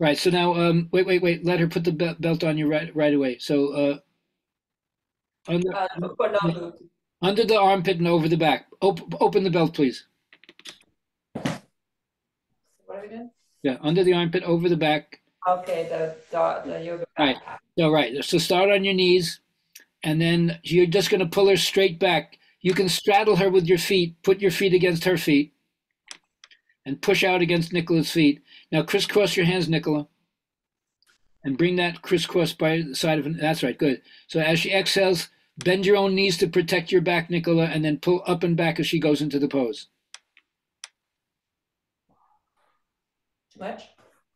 Right. So now, um, wait, wait, wait. Let her put the be- belt on you right right away. So, uh, under
Uh, no
under the armpit and over the back. Open open the belt, please.
What are?
Yeah, under the armpit, over the back.
Okay, the the, the yoga.
Right. All right. So start on your knees, and then you're just going to pull her straight back. You can straddle her with your feet. Put your feet against her feet, and push out against Nicola's feet. Now crisscross your hands, Nicola, and bring that crisscross by the side of. That's right. Good. So as she exhales, bend your own knees to protect your back, Nicola, and then pull up and back as she goes into the pose.
Much?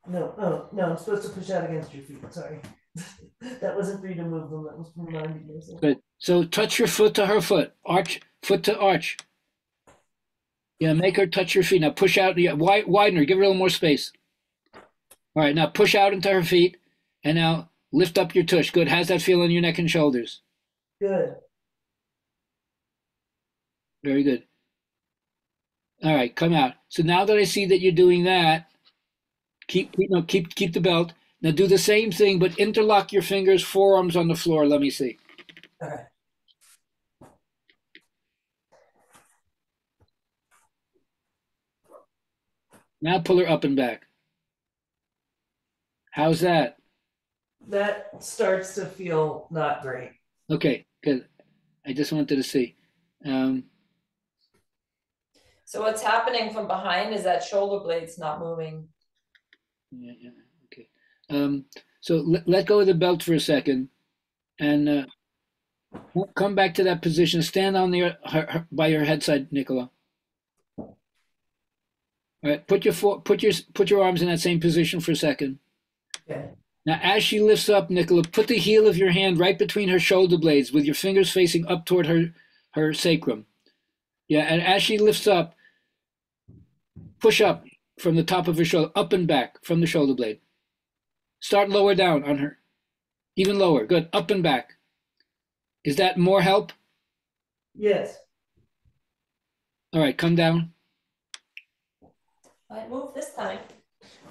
No, oh, no, I'm supposed to push out against your feet. Sorry. that wasn't for you to move them. That was for reminding myself.
Good. So touch your foot to her foot. Arch foot to arch. Yeah, make her touch your feet. Now push out. Yeah, wide, widen her. Give her a little more space. All right, now push out into her feet, and now lift up your tush. Good. How's that feel on your neck and shoulders?
Good.
Very good. All right, come out. So now that I see that you're doing that, keep you know keep keep the belt. Now do the same thing, but interlock your fingers, forearms on the floor. Let me see.
Okay.
Now pull her up and back. How's that?
That starts to feel not great.
Okay, good. I just wanted to see. Um,
So what's happening from behind is that shoulder blade's not moving.
Yeah, yeah, okay. Um, so let, let go of the belt for a second, and uh, come back to that position. Stand on the her, her, by your head side, Nicola. All right, put your put your put your arms in that same position for a second.
Okay.
Now, as she lifts up, Nicola, put the heel of your hand right between her shoulder blades, with your fingers facing up toward her her sacrum. Yeah, and as she lifts up, push up from the top of her shoulder, up and back from the shoulder blade. Start lower down on her. Even lower. Good. Up and back. Is that more help?
Yes.
All right, come down.
I move this time.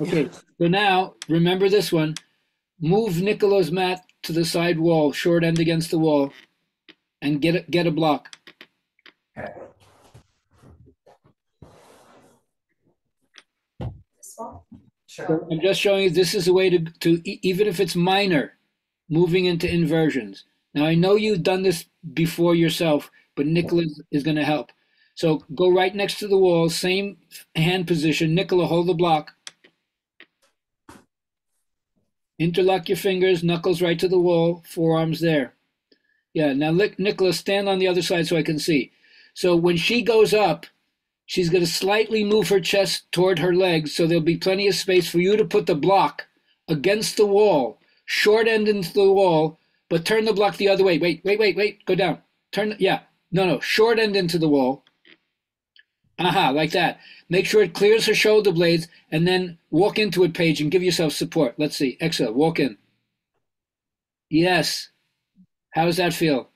Okay, so now remember this one. Move Nicola's mat to the side wall, short end against the wall, and get a, get a block.
Okay.
This one?
Sure.
So I'm just showing you this is a way to, to even if it's minor, moving into inversions. Now I know you've done this before yourself, but Nicola is going to help. So go right next to the wall, same hand position. Nicola, hold the block. Interlock your fingers, knuckles right to the wall, forearms there. Yeah, now Nicola, stand on the other side so I can see. So when she goes up, she's going to slightly move her chest toward her legs so there'll be plenty of space for you to put the block against the wall, short end into the wall, but turn the block the other way. Wait, wait, wait, wait, go down. Turn, yeah, no, no, short end into the wall. Aha, like that. Make sure it clears her shoulder blades and then walk into it, Paige, and give yourself support. Let's see. Exhale, walk in. Yes. How does that feel?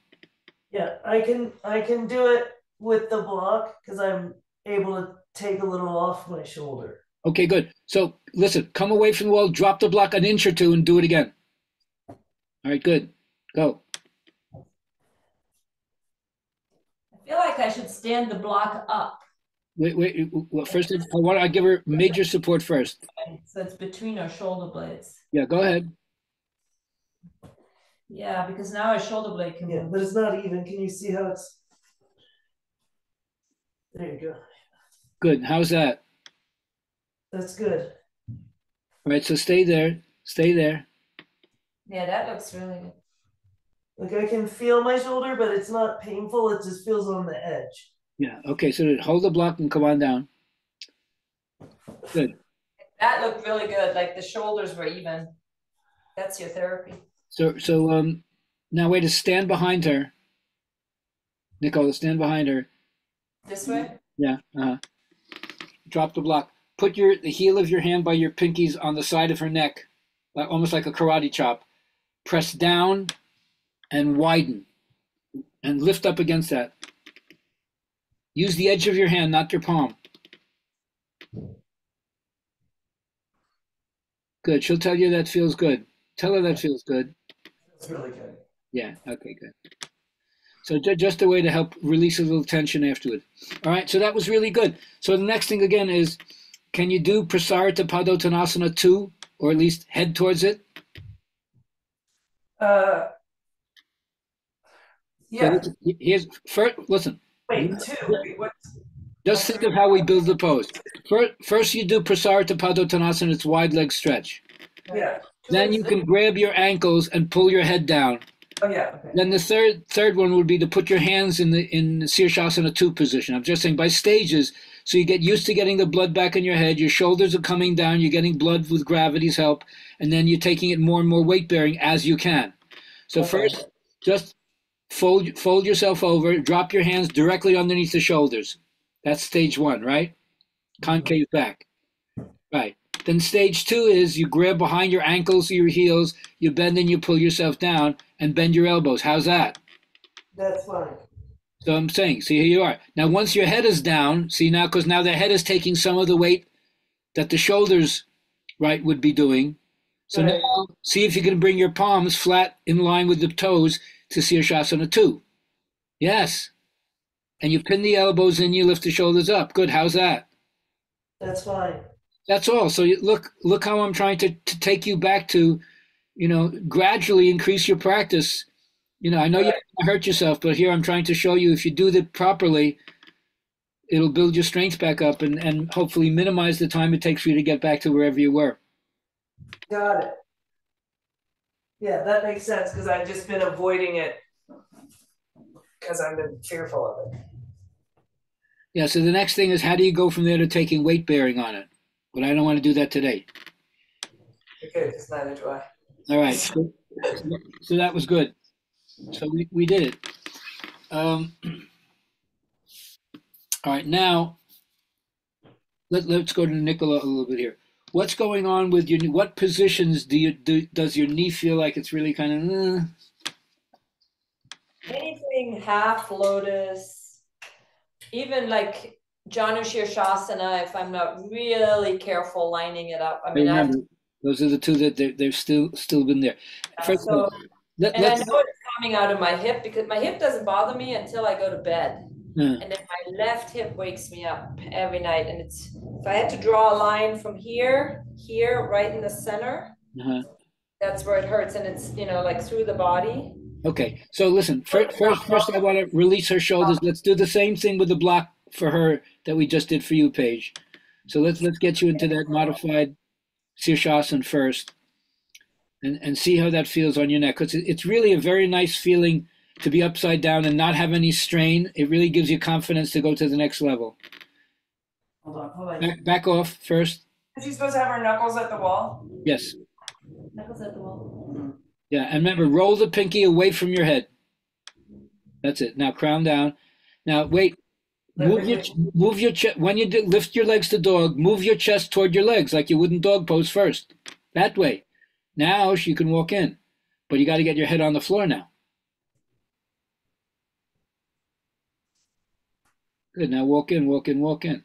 Yeah, I can I can do it with the block because I'm able to take a little off my shoulder.
Okay, good. So listen, come away from the wall, drop the block an inch or two, and do it again. All right, good. Go.
I feel like I should stand the block up.
Wait, wait. Well, first, I want to give her major support first.
So it's between our shoulder blades.
Yeah, go ahead.
Yeah, because now our shoulder blade can
Yeah,
move.
but it's not even. Can you see how it's? There you go.
Good. How's that?
That's good.
All right, so stay there. Stay there.
Yeah, that looks really good.
Like I can feel my shoulder, but it's not painful. It just feels on the edge.
Yeah. Okay. So hold the block and come on down. Good.
That looked really good. Like the shoulders were even. That's your therapy.
So so um now way to stand behind her. Nicole, stand behind her.
This way?
Yeah. Uh-huh. Drop the block. Put your the heel of your hand by your pinkies on the side of her neck, like almost like a karate chop. Press down and widen and lift up against that. Use the edge of your hand, not your palm. Good. She'll tell you that feels good. Tell her that feels good.
It's really good.
Yeah. Okay. Good. So ju- just a way to help release a little tension afterward. All right. So that was really good. So the next thing again is, can you do Prasarita Padottanasana two, or at least head towards it?
Uh, yeah.
So here's first. Listen.
Wait, two. Wait, what?
Just think of how we build the pose. First, first you do Prasarita Padottanasana. It's wide leg stretch.
Yeah.
Then you can grab your ankles and pull your head down.
Oh yeah. Okay.
Then the third third one would be to put your hands in the in the Sirsasana two position. I'm just saying by stages, so you get used to getting the blood back in your head. Your shoulders are coming down. You're getting blood with gravity's help, and then you're taking it more and more weight bearing as you can. So
Okay.
first, just fold fold yourself over. Drop your hands directly underneath the shoulders. That's stage one, right? Concave back. Right. Then stage two is you grab behind your ankles or your heels, you bend and you pull yourself down and bend your elbows. How's that?
That's fine.
So I'm saying, see, here you are. Now, once your head is down, see now, because now the head is taking some of the weight that the shoulders, right, would be doing. So
Right.
now, see if you can bring your palms flat in line with the toes to Sirsasana 2. Yes. And you pin the elbows in, you lift the shoulders up. Good. How's that?
That's fine.
That's all. So look, look how I'm trying to, to take you back to, you know, gradually increase your practice. You know, I know you
Right.
don't hurt yourself, but here I'm trying to show you if you do that properly, it'll build your strength back up and, and hopefully minimize the time it takes for you to get back to wherever you were.
Got it. Yeah, that makes sense because I've just been avoiding it because I've been fearful of it.
Yeah. So the next thing is how do you go from there to taking weight bearing on it? But I don't want to do that today.
Okay, because neither do I.
All right. So, so that was good. So we, we did it. Um, all right. Now, let, let's go to Nicola a little bit here. What's going on with your knee? What positions do you do? Does your knee feel like it's really kind of? Uh,
anything half lotus, even like Janu Shirshasana, if I'm not really careful lining it up. I mean, I,
Remember, those are the two that they're, they've still still been there. First of
so,
all, let,
and I know it's coming out of my hip because my hip doesn't bother me until I go to bed.
uh,
And then my left hip wakes me up every night. And it's, if I had to draw a line from here, here, right in the center,
uh-huh.
that's where it hurts. And it's, you know, like through the body.
Okay, so listen. First, first, first, I want to release her shoulders. Let's do the same thing with the block for her that we just did for you, Paige. So let's let's get you into that modified Sirshasan first, and and see how that feels on your neck. Because it's really a very nice feeling to be upside down and not have any strain. It really gives you confidence to go to the next level.
Hold on, hold on.
Back, back off first.
Is she supposed to have her knuckles at the wall?
Yes.
Knuckles at the wall. Mm-hmm.
Yeah, and remember, roll the pinky away from your head. That's it. Now crown down. Now wait. Move your move your chest when you do, lift your legs to dog. Move your chest toward your legs like you wouldn't dog pose first. That way. Now she can walk in, but you got to get your head on the floor now. Good. Now walk in, walk in, walk in.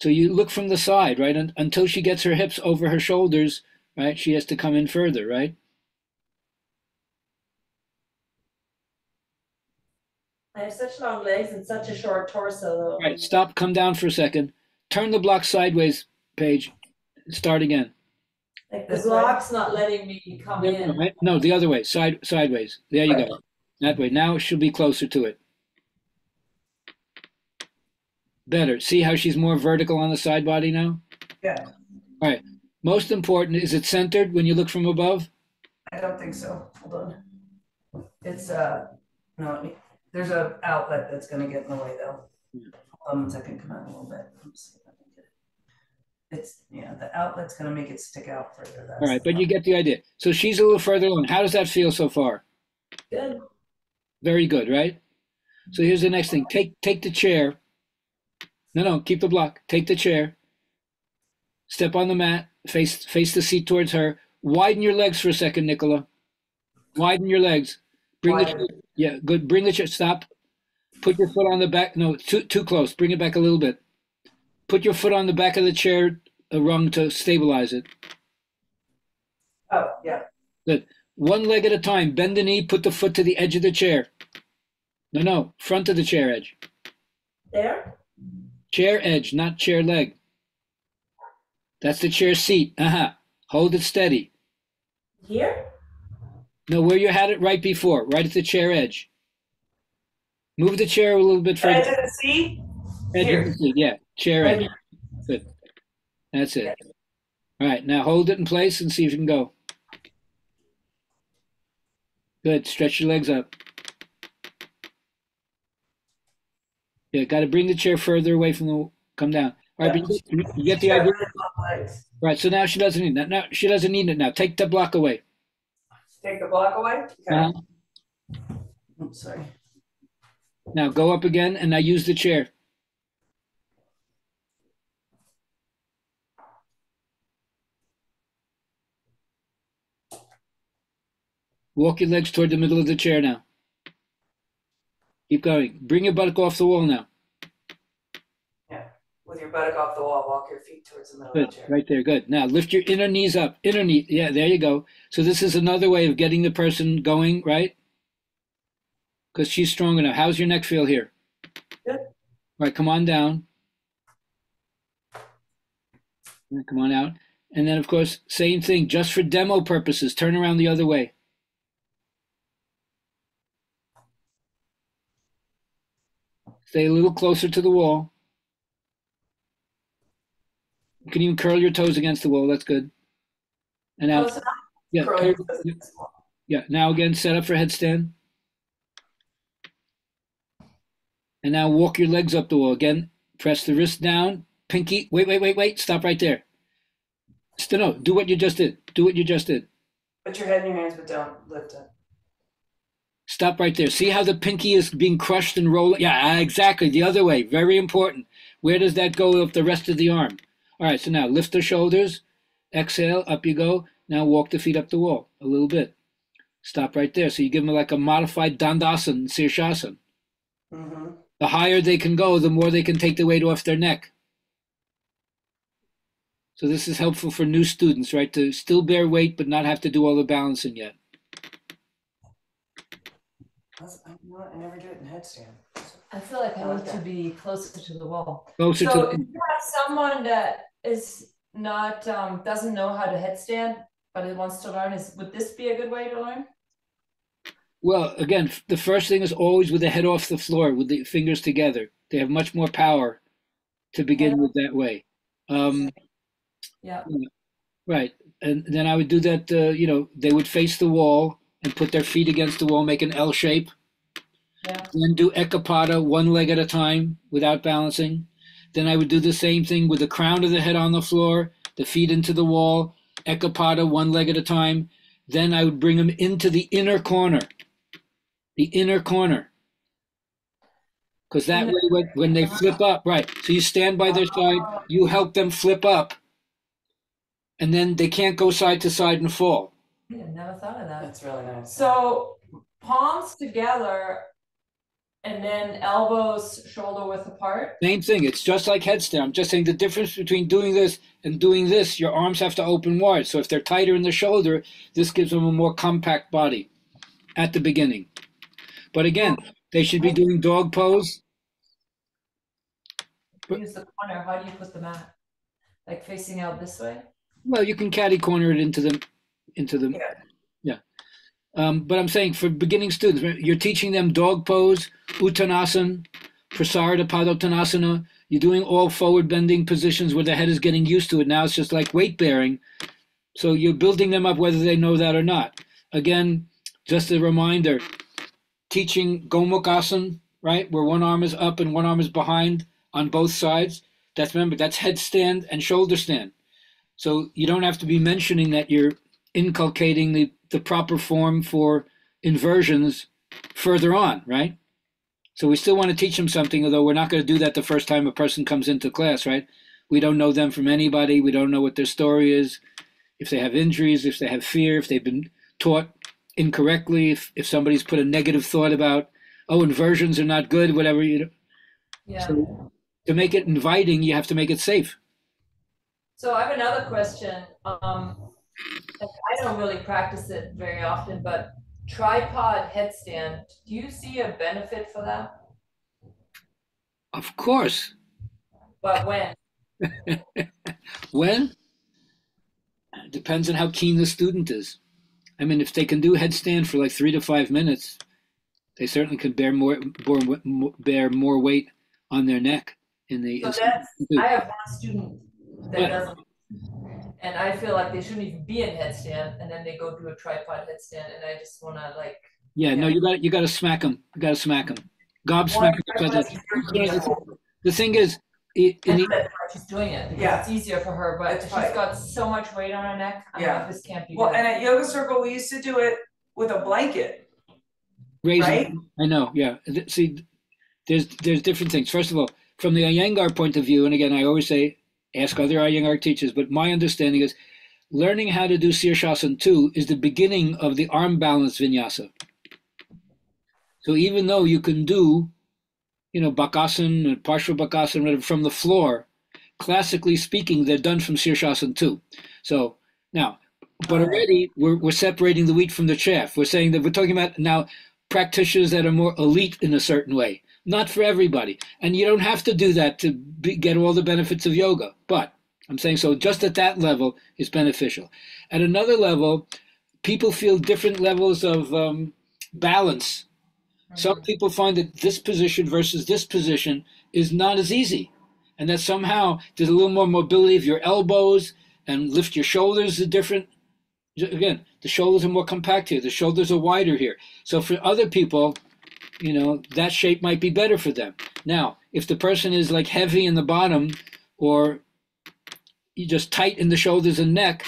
So you look from the side, right, un- until she gets her hips over her shoulders. Right, she has to come in further, right?
I have such long legs and such a short torso.
All right, stop, come down for a second. Turn the block sideways, Paige. Start again.
Like the block's not letting me come
No,
in.
right? no, the other way, side sideways. There you go. That way. Now she'll be closer to it. Better. See how she's more vertical on the side body now?
Yeah, All right.
Most important, is it centered when you look from above?
I don't think so. Hold on. It's uh, no, let me- there's a outlet that's gonna get in the way though. Hold on one second, come out a little bit. Let's see if I can get it. It's, yeah, the outlet's gonna make it stick out further. That's
All right, but you get the idea. So she's a little further along. How does that feel so far?
Good.
Very good, right? So here's the next thing. Take take the chair. No, no, keep the block. Take the chair. Step on the mat. Face face the seat towards her. Widen your legs for a second, Nicola. Widen your legs. Bring the yeah, good. Bring the chair. Stop. Put your foot on the back. No, too too close. Bring it back a little bit. Put your foot on the back of the chair a rung to stabilize it.
Oh, yeah, Good.
One leg at a time. Bend the knee. Put the foot to the edge of the chair. No, no, front of the chair edge.
There?
Chair edge, not chair leg. That's the chair seat. Uh huh. Hold it steady.
Here?
No, where you had it right before, right at the chair edge. Move the chair a little bit
edge
further.
of the seat,
Edge of the seat, Yeah, chair edge. Good. That's it. All right, now hold it in place and see if you can go. Good. Stretch your legs up. Yeah, got to bring the chair further away from the. Come down. All right, but you, you get the idea. Right. So now she doesn't need that. Now she doesn't need it now. Take the block away.
Take the block away. Okay.
Uh,
Oops, sorry.
now go up again and now use the chair. Walk your legs toward the middle of the chair now. Keep going. Bring your buttock off the wall now.
With your buttock off the wall, walk your feet towards the middle of the chair.
Right there. Good. Now lift your inner knees up. Inner knee. Yeah, there you go. So this is another way of getting the person going, right? Because she's strong enough. How's your neck feel here?
Good.
All right, come on down. Come on out. And then, of course, same thing, just for demo purposes. Turn around the other way. Stay a little closer to the wall. You can even curl your toes against the wall. That's good. And now, yeah,
Curl
curl-
your toes against the wall.
yeah. Now again, set up for headstand. And now walk your legs up the wall. Again, press the wrist down. Pinky. Wait, wait, wait, wait. Stop right there. Still, no. Do what you just did. Do what you just did.
Put your head in your hands, but don't lift it.
Stop right there. See how the pinky is being crushed and rolling? Yeah, exactly. The other way. Very important. Where does that go up the rest of the arm? All right, so now lift the shoulders. Exhale, up you go. Now walk the feet up the wall a little bit. Stop right there. So you give them like a modified Dandasana, Sirsasana.
Mm-hmm.
The higher they can go, the more they can take the weight off their neck. So this is helpful for new students, right? To still bear weight but not have to do all the balancing yet.
I, you know I never do it in headstand.
I feel like
I
want
like
to be closer to the wall.
Closer
So
to
if you have someone that is not, um, doesn't know how to headstand, but it wants to learn, is, would this be a good way to learn?
well, again, the first thing is always with the head off the floor, with the fingers together. They have much more power to begin with that way. Um,
Yeah,
Right. And then I would do that, uh, you know, they would face the wall and put their feet against the wall, make an L shape.
yeah,
Then do Ekapada one leg at a time without balancing. Then I would do the same thing with the crown of the head on the floor, the feet into the wall, Ekapada one leg at a time. Then I would bring them into the inner corner. The inner corner. Because that way, when, when they flip up, right. So you stand by their side, you help them flip up, and then they can't go side to side and fall.
I never thought of that.
That's really nice.
So palms together and then elbows shoulder width apart.
Same thing. It's just like headstand. I'm just saying the difference between doing this and doing this, your arms have to open wide. So if they're tighter in the shoulder, this gives them a more compact body at the beginning. But again, they should be doing dog pose.
Use the corner. How do you put them at? Like facing out this way?
Well, you can caddy corner it into them, into the
Yeah.
Um, but I'm saying for beginning students, you're teaching them dog pose, uttanasana, prasarita padottanasana. You're doing all forward bending positions where the head is getting used to it. Now it's just like weight bearing. So you're building them up whether they know that or not. Again, just a reminder, teaching Gomukhasan, right, where one arm is up and one arm is behind on both sides. That's remember that's headstand and shoulder stand. So you don't have to be mentioning that you're inculcating the, the proper form for inversions further on, right? So we still want to teach them something, although we're not going to do that the first time a person comes into class, right? We don't know them from anybody. We don't know what their story is, if they have injuries, if they have fear, if they've been taught incorrectly, if, if somebody's put a negative thought about, oh, inversions are not good, whatever. You know.
Yeah.
So to make it inviting, you have to make it safe.
So I have another question. Um, I don't really practice it very often, but tripod headstand, do you see a benefit for that?
Of course.
But when?
When? Depends on how keen the student is. I mean, if they can do headstand for like three to five minutes, they certainly can bear more, bear more weight on their neck in the.
So that's, I have one student that doesn't. And I feel like they shouldn't even be in headstand and then they go do a tripod headstand and I just wanna like.
yeah, no, you got you got to smack them. You got to smack them. Gob
One
smack 'em.
tripod is
You the, the thing is, it, in
And
the,
that's she's doing it,
Yeah.
it's easier for her, but
It's
she's
fine.
got so much weight on her neck, I'm
Yeah.
like, this can't be
Well,
good.
and at Yoga Circle, we used to do it with a blanket,
raising,
right?
I know, yeah. See, there's there's different things. First of all, from the Iyengar point of view, and again, I always say, ask other Iyengar teachers, but my understanding is, learning how to do Sirshasan 2 is the beginning of the arm balance vinyasa. So even though you can do, you know, Bakasana and partial Bakasana from the floor, classically speaking, they're done from Sirshasan 2. So now, but already we're, we're separating the wheat from the chaff. We're saying that we're talking about now practitioners that are more elite in a certain way, not for everybody. And you don't have to do that to be, get all the benefits of yoga. But I'm saying so just at that level is beneficial. At another level, people feel different levels of um, balance. Some people find that this position versus this position is not as easy. And that somehow there's a little more mobility of your elbows and lift your shoulders is different. Again, the shoulders are more compact here. The shoulders are wider here. So for other people, you know, that shape might be better for them. Now, if the person is like heavy in the bottom or you just tight in the shoulders and neck,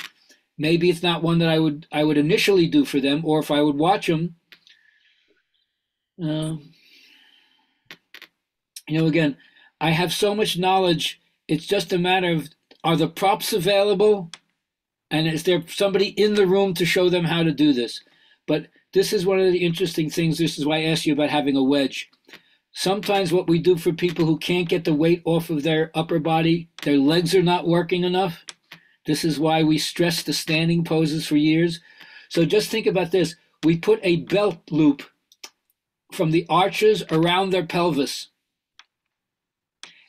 maybe it's not one that I would I would initially do for them. Or if I would watch them, uh, you know, again, I have so much knowledge. It's just a matter of are the props available, and is there somebody in the room to show them how to do this? But this is one of the interesting things. This is why I asked you about having a wedge. Sometimes what we do for people who can't get the weight off of their upper body, their legs are not working enough. This is why we stress the standing poses for years. So just think about this. We put a belt loop from the arches around their pelvis.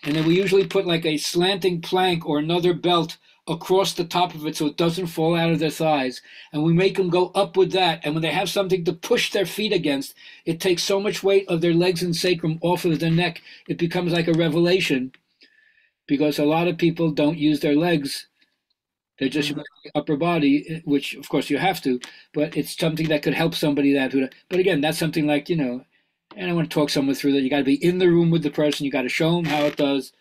And then we usually put like a slanting plank or another belt across the top of it so it doesn't fall out of their thighs. And we make them go up with that. And when they have something to push their feet against, it takes so much weight of their legs and sacrum off of their neck, it becomes like a revelation because a lot of people don't use their legs. They're just
Mhm.
the upper body, which of course you have to, but it's something that could help somebody that who. But again, that's something like you know, and I want to talk someone through that. You got to be in the room with the person. You got to show them how it does,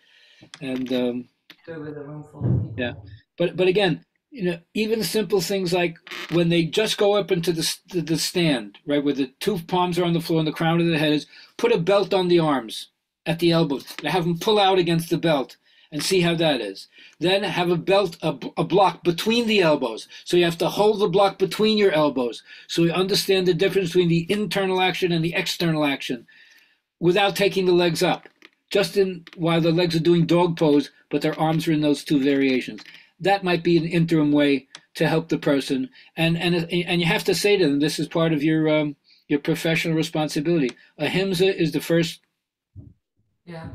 and um,
With a room full of people.
Yeah. but but again, you know, even simple things like when they just go up into the the, the stand, right, where the two palms are on the floor and the crown of the head is, put a belt on the arms at the elbows. Have them pull out against the belt and see how that is. Then have a belt, a, a block between the elbows. So you have to hold the block between your elbows. So you understand the difference between the internal action and the external action without taking the legs up. Just in while the legs are doing dog pose, but their arms are in those two variations. That might be an interim way to help the person. And and and you have to say to them, this is part of your um, your professional responsibility. Ahimsa is the first
Yeah.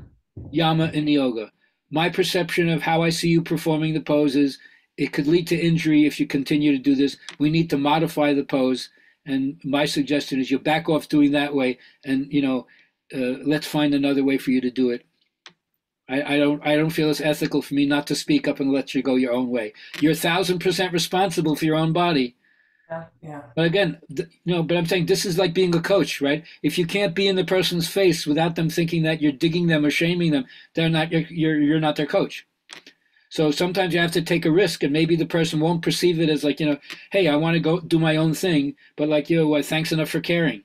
yama in yoga. My perception of how I see you performing the poses, it could lead to injury if you continue to do this. We need to modify the pose. And my suggestion is you back off doing that way, and you know, uh, let's find another way for you to do it. I, I don't I don't feel it's ethical for me not to speak up and let you go your own way. You're a thousand percent responsible for your own body.
Yeah, yeah.
But again, th- you know, but I'm saying this is like being a coach, right? If you can't be in the person's face without them thinking that you're digging them or shaming them, they're not your, you're you're not their coach. So sometimes you have to take a risk, and maybe the person won't perceive it as like you know, hey, I want to go do my own thing, but like you know, well, thanks enough for caring.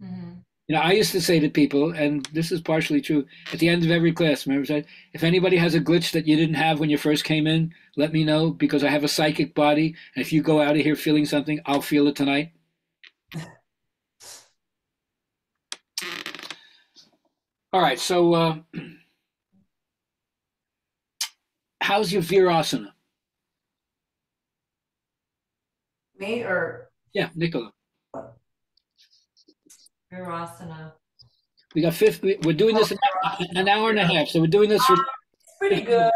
hmm
You know, I used to say to people, and this is partially true, at the end of every class, remember, I said, if anybody has a glitch that you didn't have when you first came in, let me know because I have a psychic body. And if you go out of here feeling something, I'll feel it tonight. All right, so uh, how's your Virasana?
Me or
Yeah, Nicola.
Virasana.
We got fifth. we- We're doing this in an hour and a half, so we're doing this for.
It's pretty good.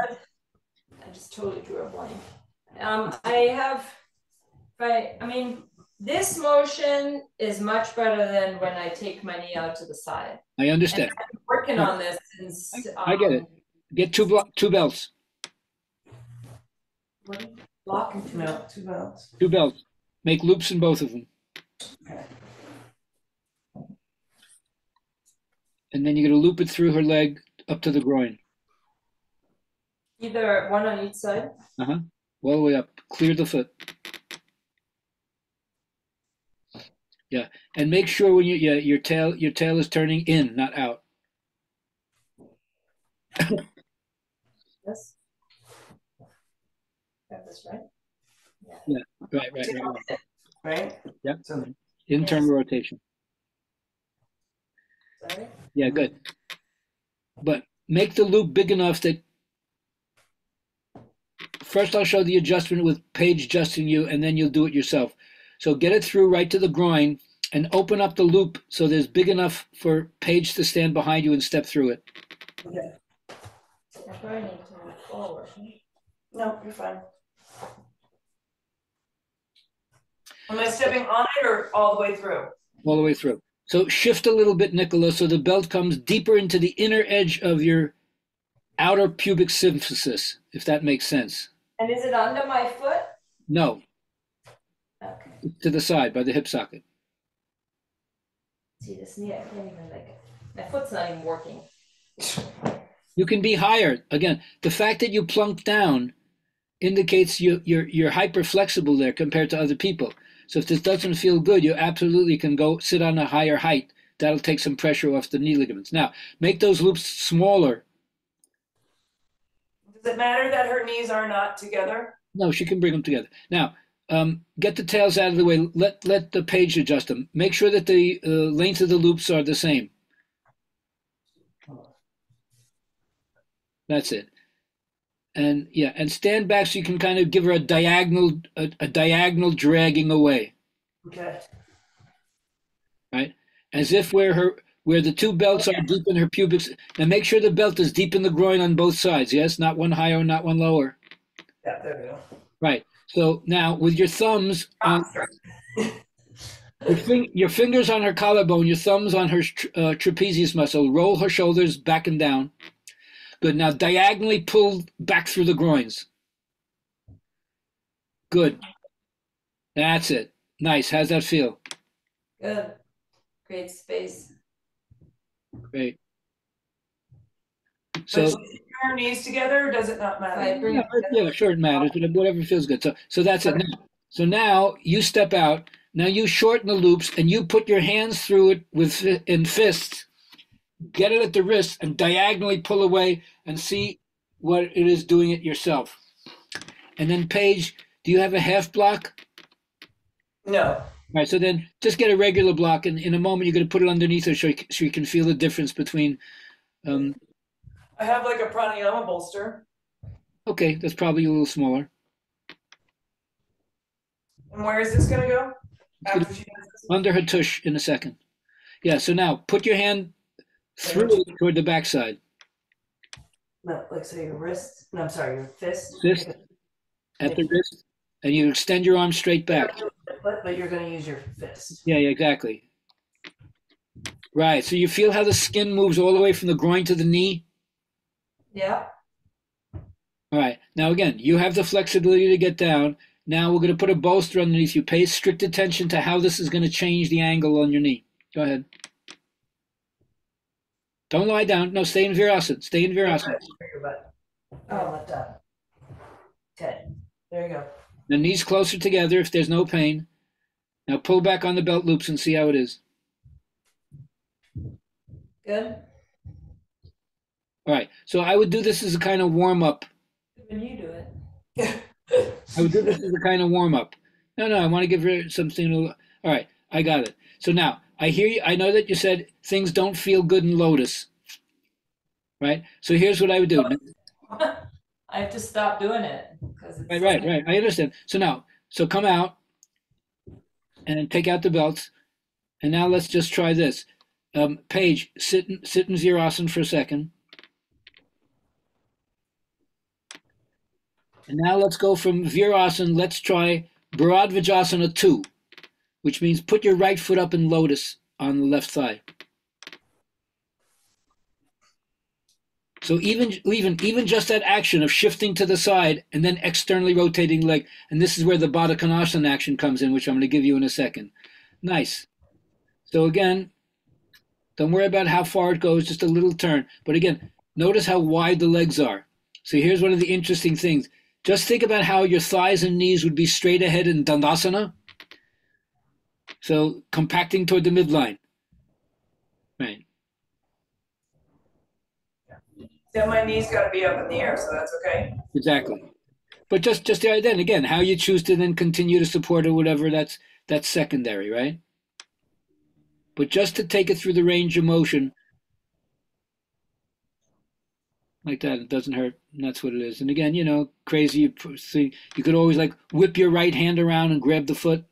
I just totally drew a blank. Um, I have, I, I mean, this motion is much better than when I take my knee out to the side.
I understand.
I've been working on this since.
I get it.
um,
Get two blo- two belts.
what- Block and two.
two belts.
Two belts. Make loops in both of them.
Okay.
And then you're going to loop it through her leg up to the groin,
Either one on each side. Uh huh.
all the way up. Clear the foot. Yeah, and make sure when you yeah your tail your tail is turning in, not out.
Yes. Got this right?
Right, right, right. right.
Right?
Yep.
So
Internal rotation.
Sorry.
Yeah, good. But make the loop big enough that first I'll show the adjustment with Paige adjusting you, and then you'll do it yourself. So get it through right to the groin and open up the loop so there's big enough for Paige to stand behind you and step through it.
okay.
I probably need to move forward.
No, you're fine. Am I stepping on it or all the way through?
all the way through. So shift a little bit, Nicola, so the belt comes deeper into the inner edge of your outer pubic symphysis, if that makes sense.
And is it under my foot?
No,
Okay.
to the side by the hip socket.
See this knee, I can't even like, my foot's not even working.
You can be higher. Again, the fact that you plunk down indicates you, you're you're hyper flexible there compared to other people. So if this doesn't feel good, you absolutely can go sit on a higher height. That'll take some pressure off the knee ligaments. Now, make those loops smaller.
Does it matter that her knees are not together?
No, she can bring them together. Now, um, get the tails out of the way. Let let the Paige adjust them. Make sure that the uh, length of the loops are the same. That's it. And yeah, and stand back so you can kind of give her a diagonal a, a diagonal dragging away,
Okay.
Right, as if where her where the two belts are deep in her pubic. And make sure the belt is deep in the groin on both sides. Yes, not one higher, not one lower.
Yeah, there we go.
Right. So now with your thumbs on your, fing- your fingers on her collarbone, your thumbs on her uh, trapezius muscle, roll her shoulders back and down. Good. Now diagonally pull back through the groins. Good. That's it. Nice. How's that feel?
Good. Great space.
Great.
So
So
should our knees together, or does it not matter?
Right,
yeah, yeah, sure, it matters. but Whatever feels good. So so that's it. Now, so now you step out. Now you shorten the loops and you put your hands through it with in fists. Get it at the wrist and diagonally pull away and see what it is doing it yourself. And then Paige, do you have a half block?
No.
All right, so then just get a regular block, and in a moment you're going to put it underneath her so you, can feel the difference between. Um,
I have like a pranayama bolster.
okay, that's probably a little smaller.
And where is this gonna go? After she this?
Under her tush in a second. Yeah, so now put your hand through it toward the backside.
No, like so your wrist. No, I'm sorry, your fist.
Fist. at the wrist, and you extend your arm straight back.
But but you're gonna use your fist.
Yeah, yeah, exactly. Right. So you feel how the skin moves all the way from the groin to the knee.
Yeah.
All right. Now again, you have the flexibility to get down. Now we're going to put a bolster underneath you. Pay strict attention to how this is going to change the angle on your knee. Go ahead. Don't lie down. No, stay in virasana. Stay in
butt.
Oh.
Left up. Okay. There you go.
The knees closer together if there's no pain. Now pull back on the belt loops and see how it is.
Good.
All right. So I would do this as a kind of warm up
When you do it.
I would do this as a kind of warm up. No, no, I want to give her something. To, all right, I got it. So now I hear you. I know that you said things don't feel good in Lotus, right? So here's what I would do.
I have to stop doing it because it's
Right, right, right. I understand. So now, so come out and take out the belts, and now let's just try this. Um, Paige, sit in, sit in Virasana for a second. And now let's go from Virasana. Let's try Bharadvajasana 2, which means put your right foot up in lotus on the left thigh. So even even even just that action of shifting to the side and then externally rotating leg, and this is where the Baddha Konasana action comes in, which I'm going to give you in a second. Nice. So again, don't worry about how far it goes, just a little turn. But again, notice how wide the legs are. So here's one of the interesting things. Just think about how your thighs and knees would be straight ahead in Dandasana. So compacting toward the midline. Right.
So my knees gotta be up in the air, so that's okay.
Exactly. But just just the then again, how you choose to then continue to support or whatever, that's that's secondary, right? But just to take it through the range of motion like that, it doesn't hurt. And that's what it is. And again, you know, crazy. You see, you could always like whip your right hand around and grab the foot.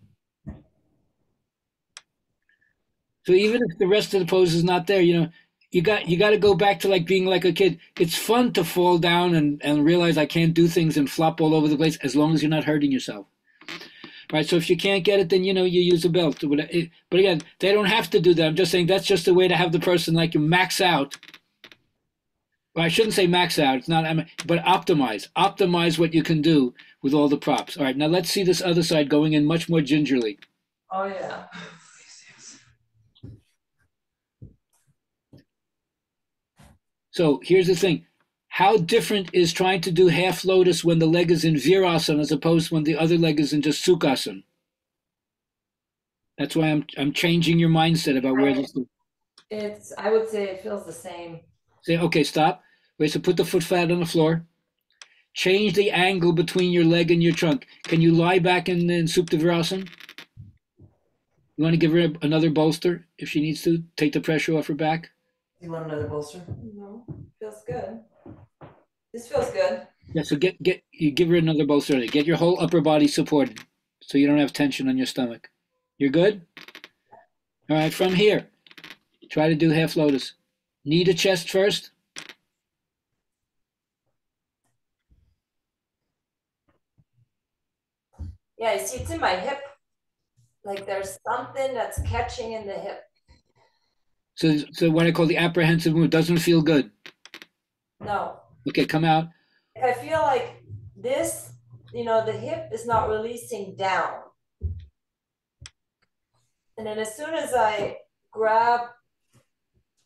So even if the rest of the pose is not there, you know, you got you got to go back to like being like a kid. It's fun to fall down and and realize I can't do things and flop all over the place as long as you're not hurting yourself. Right. So if you can't get it, then you know you use a belt. But eh, but again, they don't have to do that. I'm just saying that's just a way to have the person like you max out. Well, I shouldn't say max out. It's not. I mean, but optimize. Optimize what you can do with all the props. All right. Now let's see this other side going in much more gingerly.
Oh yeah.
So here's the thing. How different is trying to do half lotus when the leg is in virasana as opposed to when the other leg is in just sukhasana? That's why I'm I'm changing your mindset about where this is.
It's I would say it feels the same.
Say, okay, stop. Wait, so put the foot flat on the floor. change the angle between your leg and your trunk. Can you lie back in, in Supta Virasana? You want to give her another bolster if she needs to? Take the pressure off her back?
You want another bolster?
No, feels good. This feels good.
Yeah, so get get you give her another bolster. Get your whole upper body supported so you don't have tension on your stomach. You're good? All right, from here, try to do half lotus. Knee to chest first.
Yeah, you see, it's in my hip. Like there's something that's catching in the hip.
So, so what I call the apprehensive move doesn't feel good.
No,
Okay, come out.
I feel like this, you know, the hip is not releasing down. And then as soon as I grab,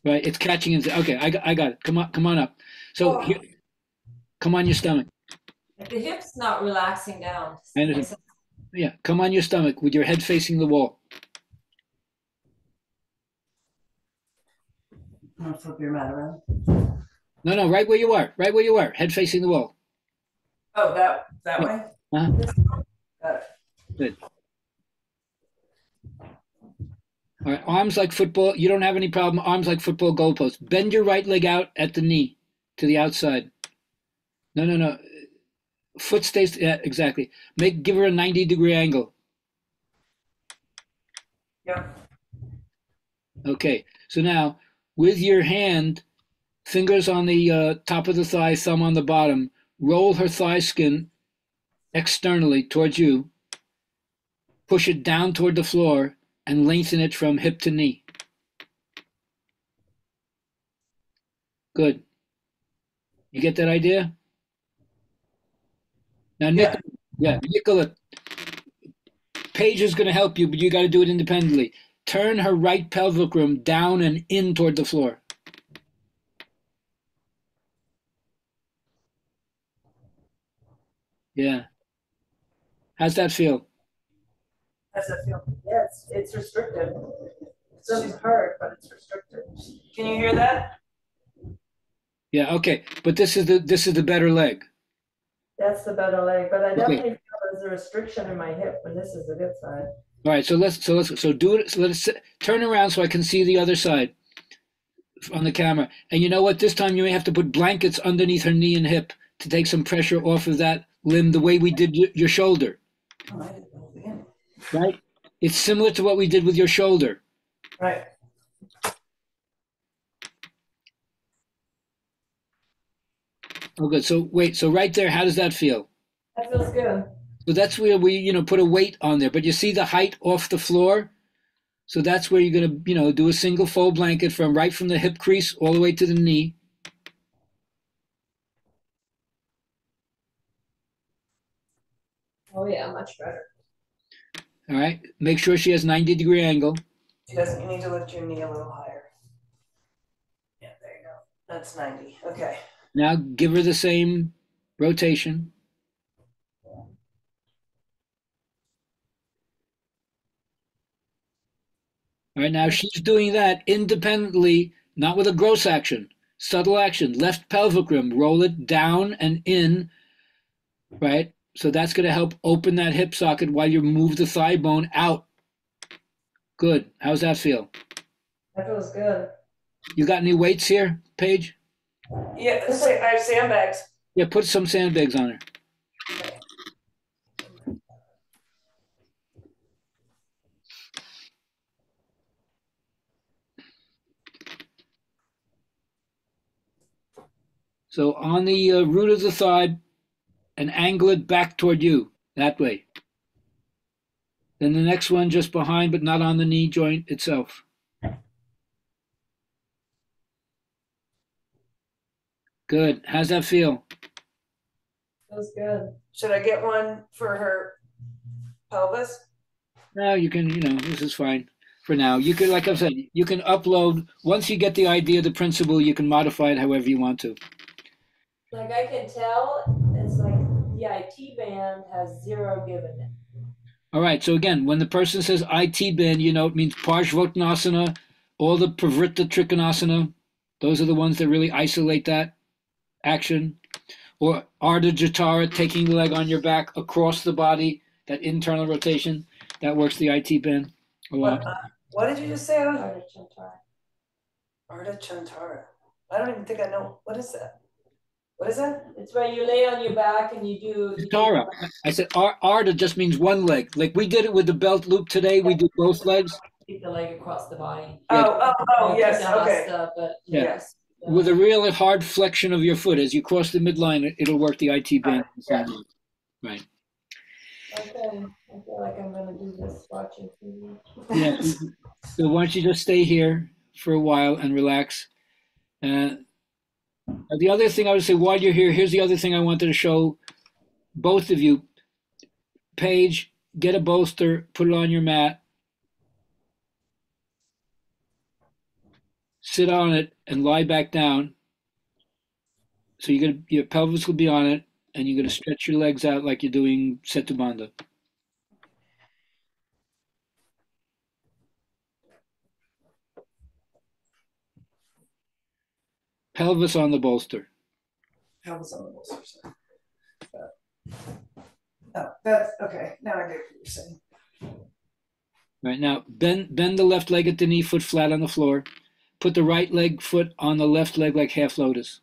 Right, it's catching. In, okay, I, got- I got it. Come on, come on up. So,
Oh.
here, come on your stomach.
the hip's not relaxing down.
Understand. Yeah, come on your stomach with your head facing the wall.
Gonna flip your mat around.
No, no, right where you are. Right where you are. Head facing the wall.
Oh, that that
Yeah.
way.
Uh-huh.
Got it.
All right, arms like football. You don't have any problem. Arms like football goalposts. Bend your right leg out at the knee to the outside. No, no, no. Foot stays. Yeah, exactly. Make give her a ninety degree angle.
Yeah.
Okay. So now with your hand, fingers on the uh, top of the thigh, thumb on the bottom. Roll her thigh skin externally towards you. Push it down toward the floor and lengthen it from hip to knee. Good. You get that idea? Now,
Yeah.
Nicola, yeah, Nicola, Paige is going to help you, but you got to do it independently. Turn her right pelvic rim down and in toward the floor. Yeah. How's that feel?
How's that feel?
Yeah, it's, it's restricted. It doesn't hurt, but it's restricted.
Can you hear that?
Yeah, okay. But this is the this is the better leg.
That's the better leg, but I
Okay.
definitely feel there's a restriction in my hip, and this is the good side.
All right, so let's so let's so do it. So let's turn around so I can see the other side on the camera. And you know what? This time you may have to put blankets underneath her knee and hip to take some pressure off of that limb, the way we did your shoulder.
I didn't know the end.
Right? It's similar to what we did with your shoulder.
Right.
Oh, good. So wait. So right there, how does that feel?
That feels good.
So that's where we, you know, put a weight on there. But you see the height off the floor. So that's where you're gonna, you know, do a single fold blanket from right from the hip crease all the way to the knee.
Oh yeah, much better.
All right. Make sure she has 90 degree angle.
She doesn't. You need to lift your knee a little higher. Yeah, there you go. That's ninety. Okay.
Now give her the same rotation. All right, now she's doing that independently, not with a gross action, subtle action. Left pelvic rim, roll it down and in, right? So that's going to help open that hip socket while you move the thigh bone out. Good. How's that feel?
That feels good.
You got any weights here, Paige?
Yeah. I have sandbags.
Yeah, put some sandbags on her. So on the uh, root of the thigh, and angle it back toward you that way. Then the next one just behind, but not on the knee joint itself. Good. How's that feel?
Feels good.
Should I get one for her pelvis?
No, you can, you know, this is fine for now. You can, like I said, you can upload, once you get the idea, the principle, you can modify it however you want to.
Like I can tell, it's like the IT band has zero given it.
All right, so again, when the person says IT band, you know, it means Parshvottanasana, all the Parivrtta Trikonasana, those are the ones that really isolate that action. or Ardha Jathara, taking the leg on your back across the body, that internal rotation, that works the IT band a lot.
What, uh, what did you just say? Ardha
Ardha Chantara.
Ardha Chantara. I don't even think I know. What is that? What is that?
It's where you lay on your back and you do. you do-
I said Ar- Ardha just means one leg. Like we did it with the belt loop today. We do both legs
Keep the leg across the body.
Yeah.
Oh, oh, oh, yes,
Vinyasa,
okay.
But
Yeah.
yes.
with a really hard flexion of your foot as you cross the midline. It, it'll work the IT band.
Yeah.
Right.
Okay, I feel like I'm gonna do this watching TV.
Yeah. so why don't you just stay here for a while and relax? Uh, the other thing I would say while you're here, here's the other thing I wanted to show both of you. Paige, get a bolster, put it on your mat, sit on it, and lie back down. So you're gonna your pelvis will be on it, and you're gonna stretch your legs out like you're doing setu Pelvis on the bolster.
Was on the bolster side? Uh, oh, that's okay. Now I get what you're saying.
Right now, bend bend the left leg at the knee, foot flat on the floor. Put the right leg foot on the left leg like half lotus.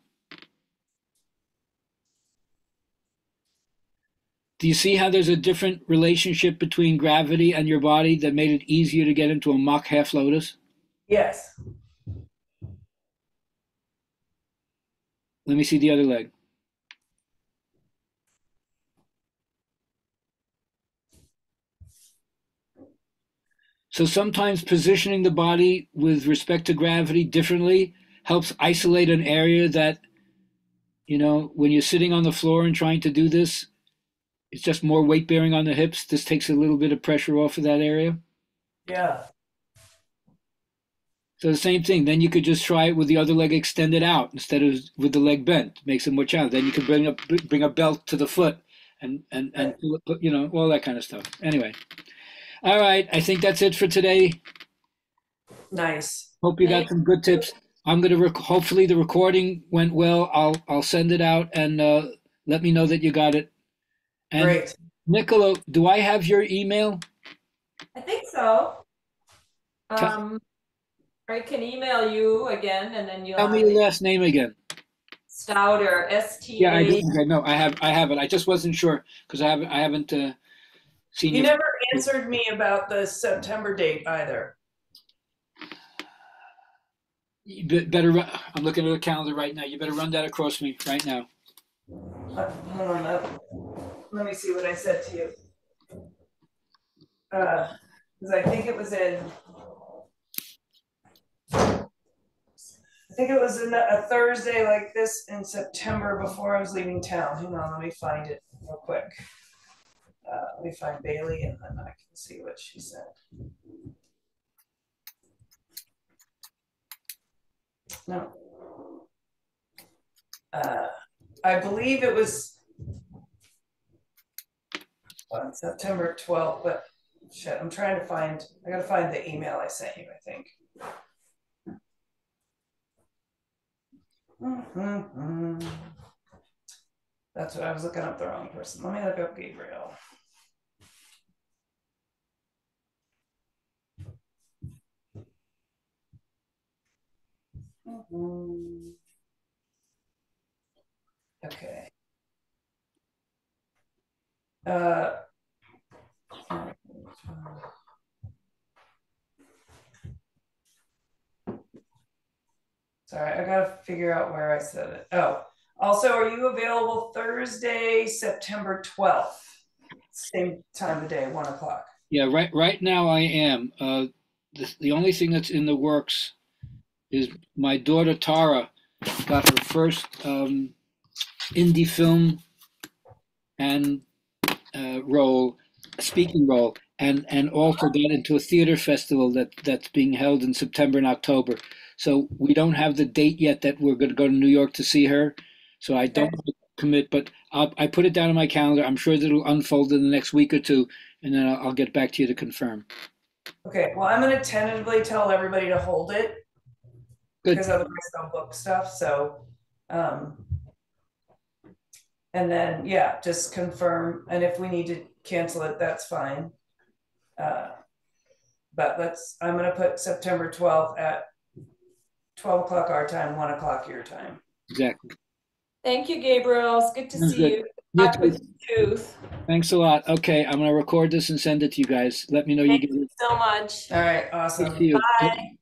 Do you see how there's a different relationship between gravity and your body that made it easier to get into a mock half lotus?
Yes.
Let me see the other leg. So sometimes positioning the body with respect to gravity differently helps isolate an area that, you know, when you're sitting on the floor and trying to do this, it's just more weight bearing on the hips. This takes a little bit of pressure off of that area.
Yeah.
So the same thing. Then you could just try it with the other leg extended out instead of with the leg bent. Makes it more challenging. Then you could bring a bring a belt to the foot and and and you know all that kind of stuff. Anyway, all right. I think that's it for today.
Nice.
Hope you got
Thanks.
some good tips. I'm gonna rec- hopefully the recording went well. I'll I'll send it out and uh, let me know that you got it. And
Great.
Nicola, do I have your email?
I think so. Um, I can email you again and then you'll
Tell me your last name again.
Stouter, S T
Yeah, I do.
A.
Okay, no, I have I have it. I just wasn't sure because I haven't I haven't uh, seen
You
your
never answered me about the September date either.
You be- better. run- I'm looking at the calendar right now. You better run that across me right now.
Uh, Hold on. uh, Let me see what I said to you. Uh, because I think it was in. Think it was a Thursday like this in September before I was leaving town. Hang on, let me find it real quick. Uh, let me find Bailey and then I can see what she said. No. Uh, I believe it was on September twelfth, but shit, I'm trying to find, I gotta find the email I sent you, I think. That's what I was looking up the wrong person. Let me look up Gabriel. Okay. Uh. Sorry, I gotta figure out where I said it. Oh, also, are you available Thursday, September twelfth? Same time of day, one o'clock.
Yeah, right. Right now I am. Uh, the, the only thing that's in the works is my daughter Tara got her first um, indie film and uh, role, speaking role, and and also got into a theater festival that that's being held in September and October. So we don't have the date yet that we're going to go to New York to see her. So I don't to commit, but I'll, I put it down on my calendar. I'm sure that it'll unfold in the next week or two, and then I'll, I'll get back to you to confirm.
Okay, well, I'm gonna tentatively tell everybody to hold it.
Good.
Because otherwise they'll book stuff, so, um. And then, yeah, just confirm, and if we need to cancel it, that's fine. Uh, But let's, I'm gonna put September twelfth at twelve o'clock our time, one o'clock your time.
Exactly.
Thank you, Gabriel. It's good to
Sounds
see
good.
you.
You
Back
too.
with the.
Thanks a lot. Okay, I'm gonna record this and send it to you guys. Let me know you
Thank
get it.
you so much.
All right, awesome.
to you.
Bye.